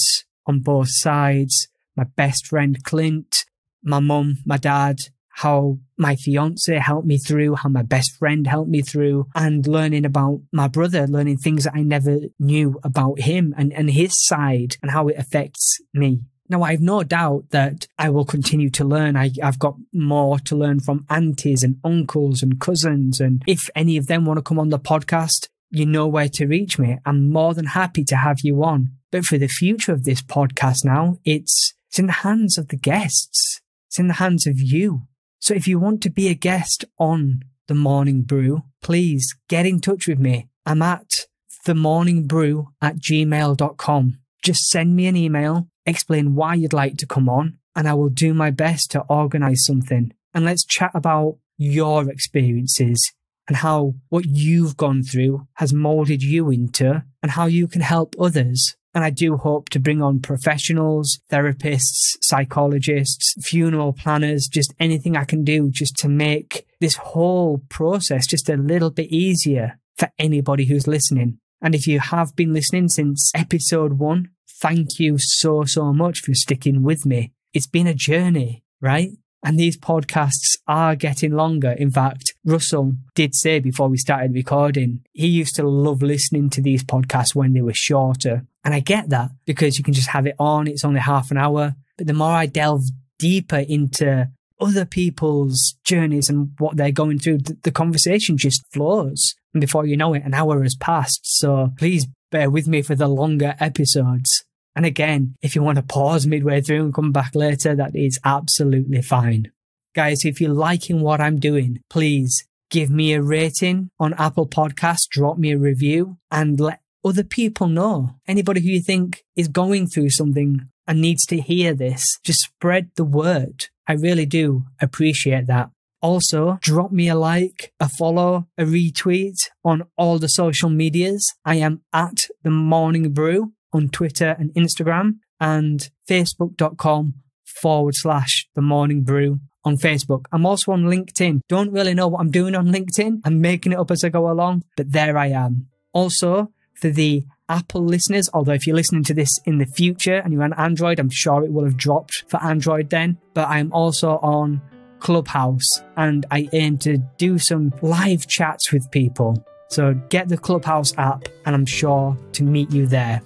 on both sides, my best friend Clint, my mum, my dad, how my fiance helped me through, how my best friend helped me through, and learning about my brother, learning things that I never knew about him and, and his side and how it affects me. Now, I have no doubt that I will continue to learn. I, have got more to learn from aunties and uncles and cousins. And if any of them want to come on the podcast, you know where to reach me. I'm more than happy to have you on. But for the future of this podcast now, it's, it's in the hands of the guests. It's in the hands of you. So if you want to be a guest on the Mourning Brew, please get in touch with me. I'm at themourningbrew at gmail.com. Just send me an email, explain why you'd like to come on, and I will do my best to organize something. And let's chat about your experiences and how what you've gone through has molded you into and how you can help others. And I do hope to bring on professionals, therapists, psychologists, funeral planners, just anything I can do just to make this whole process just a little bit easier for anybody who's listening. And if you have been listening since episode one, thank you so, so much for sticking with me. It's been a journey, right? And these podcasts are getting longer. In fact, Russell did say before we started recording, he used to love listening to these podcasts when they were shorter. And I get that because you can just have it on. It's only half an hour. But the more I delve deeper into other people's journeys and what they're going through, the conversation just flows. And before you know it, an hour has passed. So please bear with me for the longer episodes. And again, if you want to pause midway through and come back later, that is absolutely fine. Guys, if you're liking what I'm doing, please give me a rating on Apple Podcasts, drop me a review, and let other people know. Anybody who you think is going through something and needs to hear this, just spread the word. I really do appreciate that. Also, drop me a like, a follow, a retweet on all the social medias. I am at the Mourning Brew on Twitter and Instagram and facebook.com forward slash the Mourning Brew on Facebook. I'm also on LinkedIn. Don't really know what I'm doing on LinkedIn. I'm making it up as I go along, but there I am. Also, for the Apple listeners, although if you're listening to this in the future and you're on Android, I'm sure it will have dropped for Android then. But I'm also on Clubhouse and I aim to do some live chats with people. So get the Clubhouse app and I'm sure to meet you there.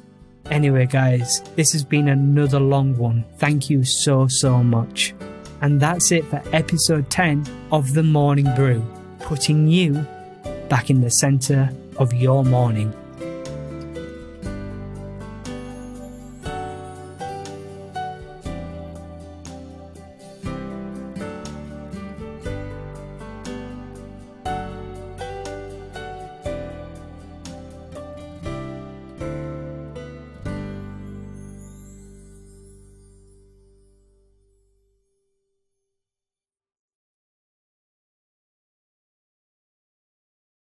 Anyway, guys, this has been another long one. Thank you so, so much. And that's it for episode 10 of The Mourning Brew, putting you back in the centre of your morning.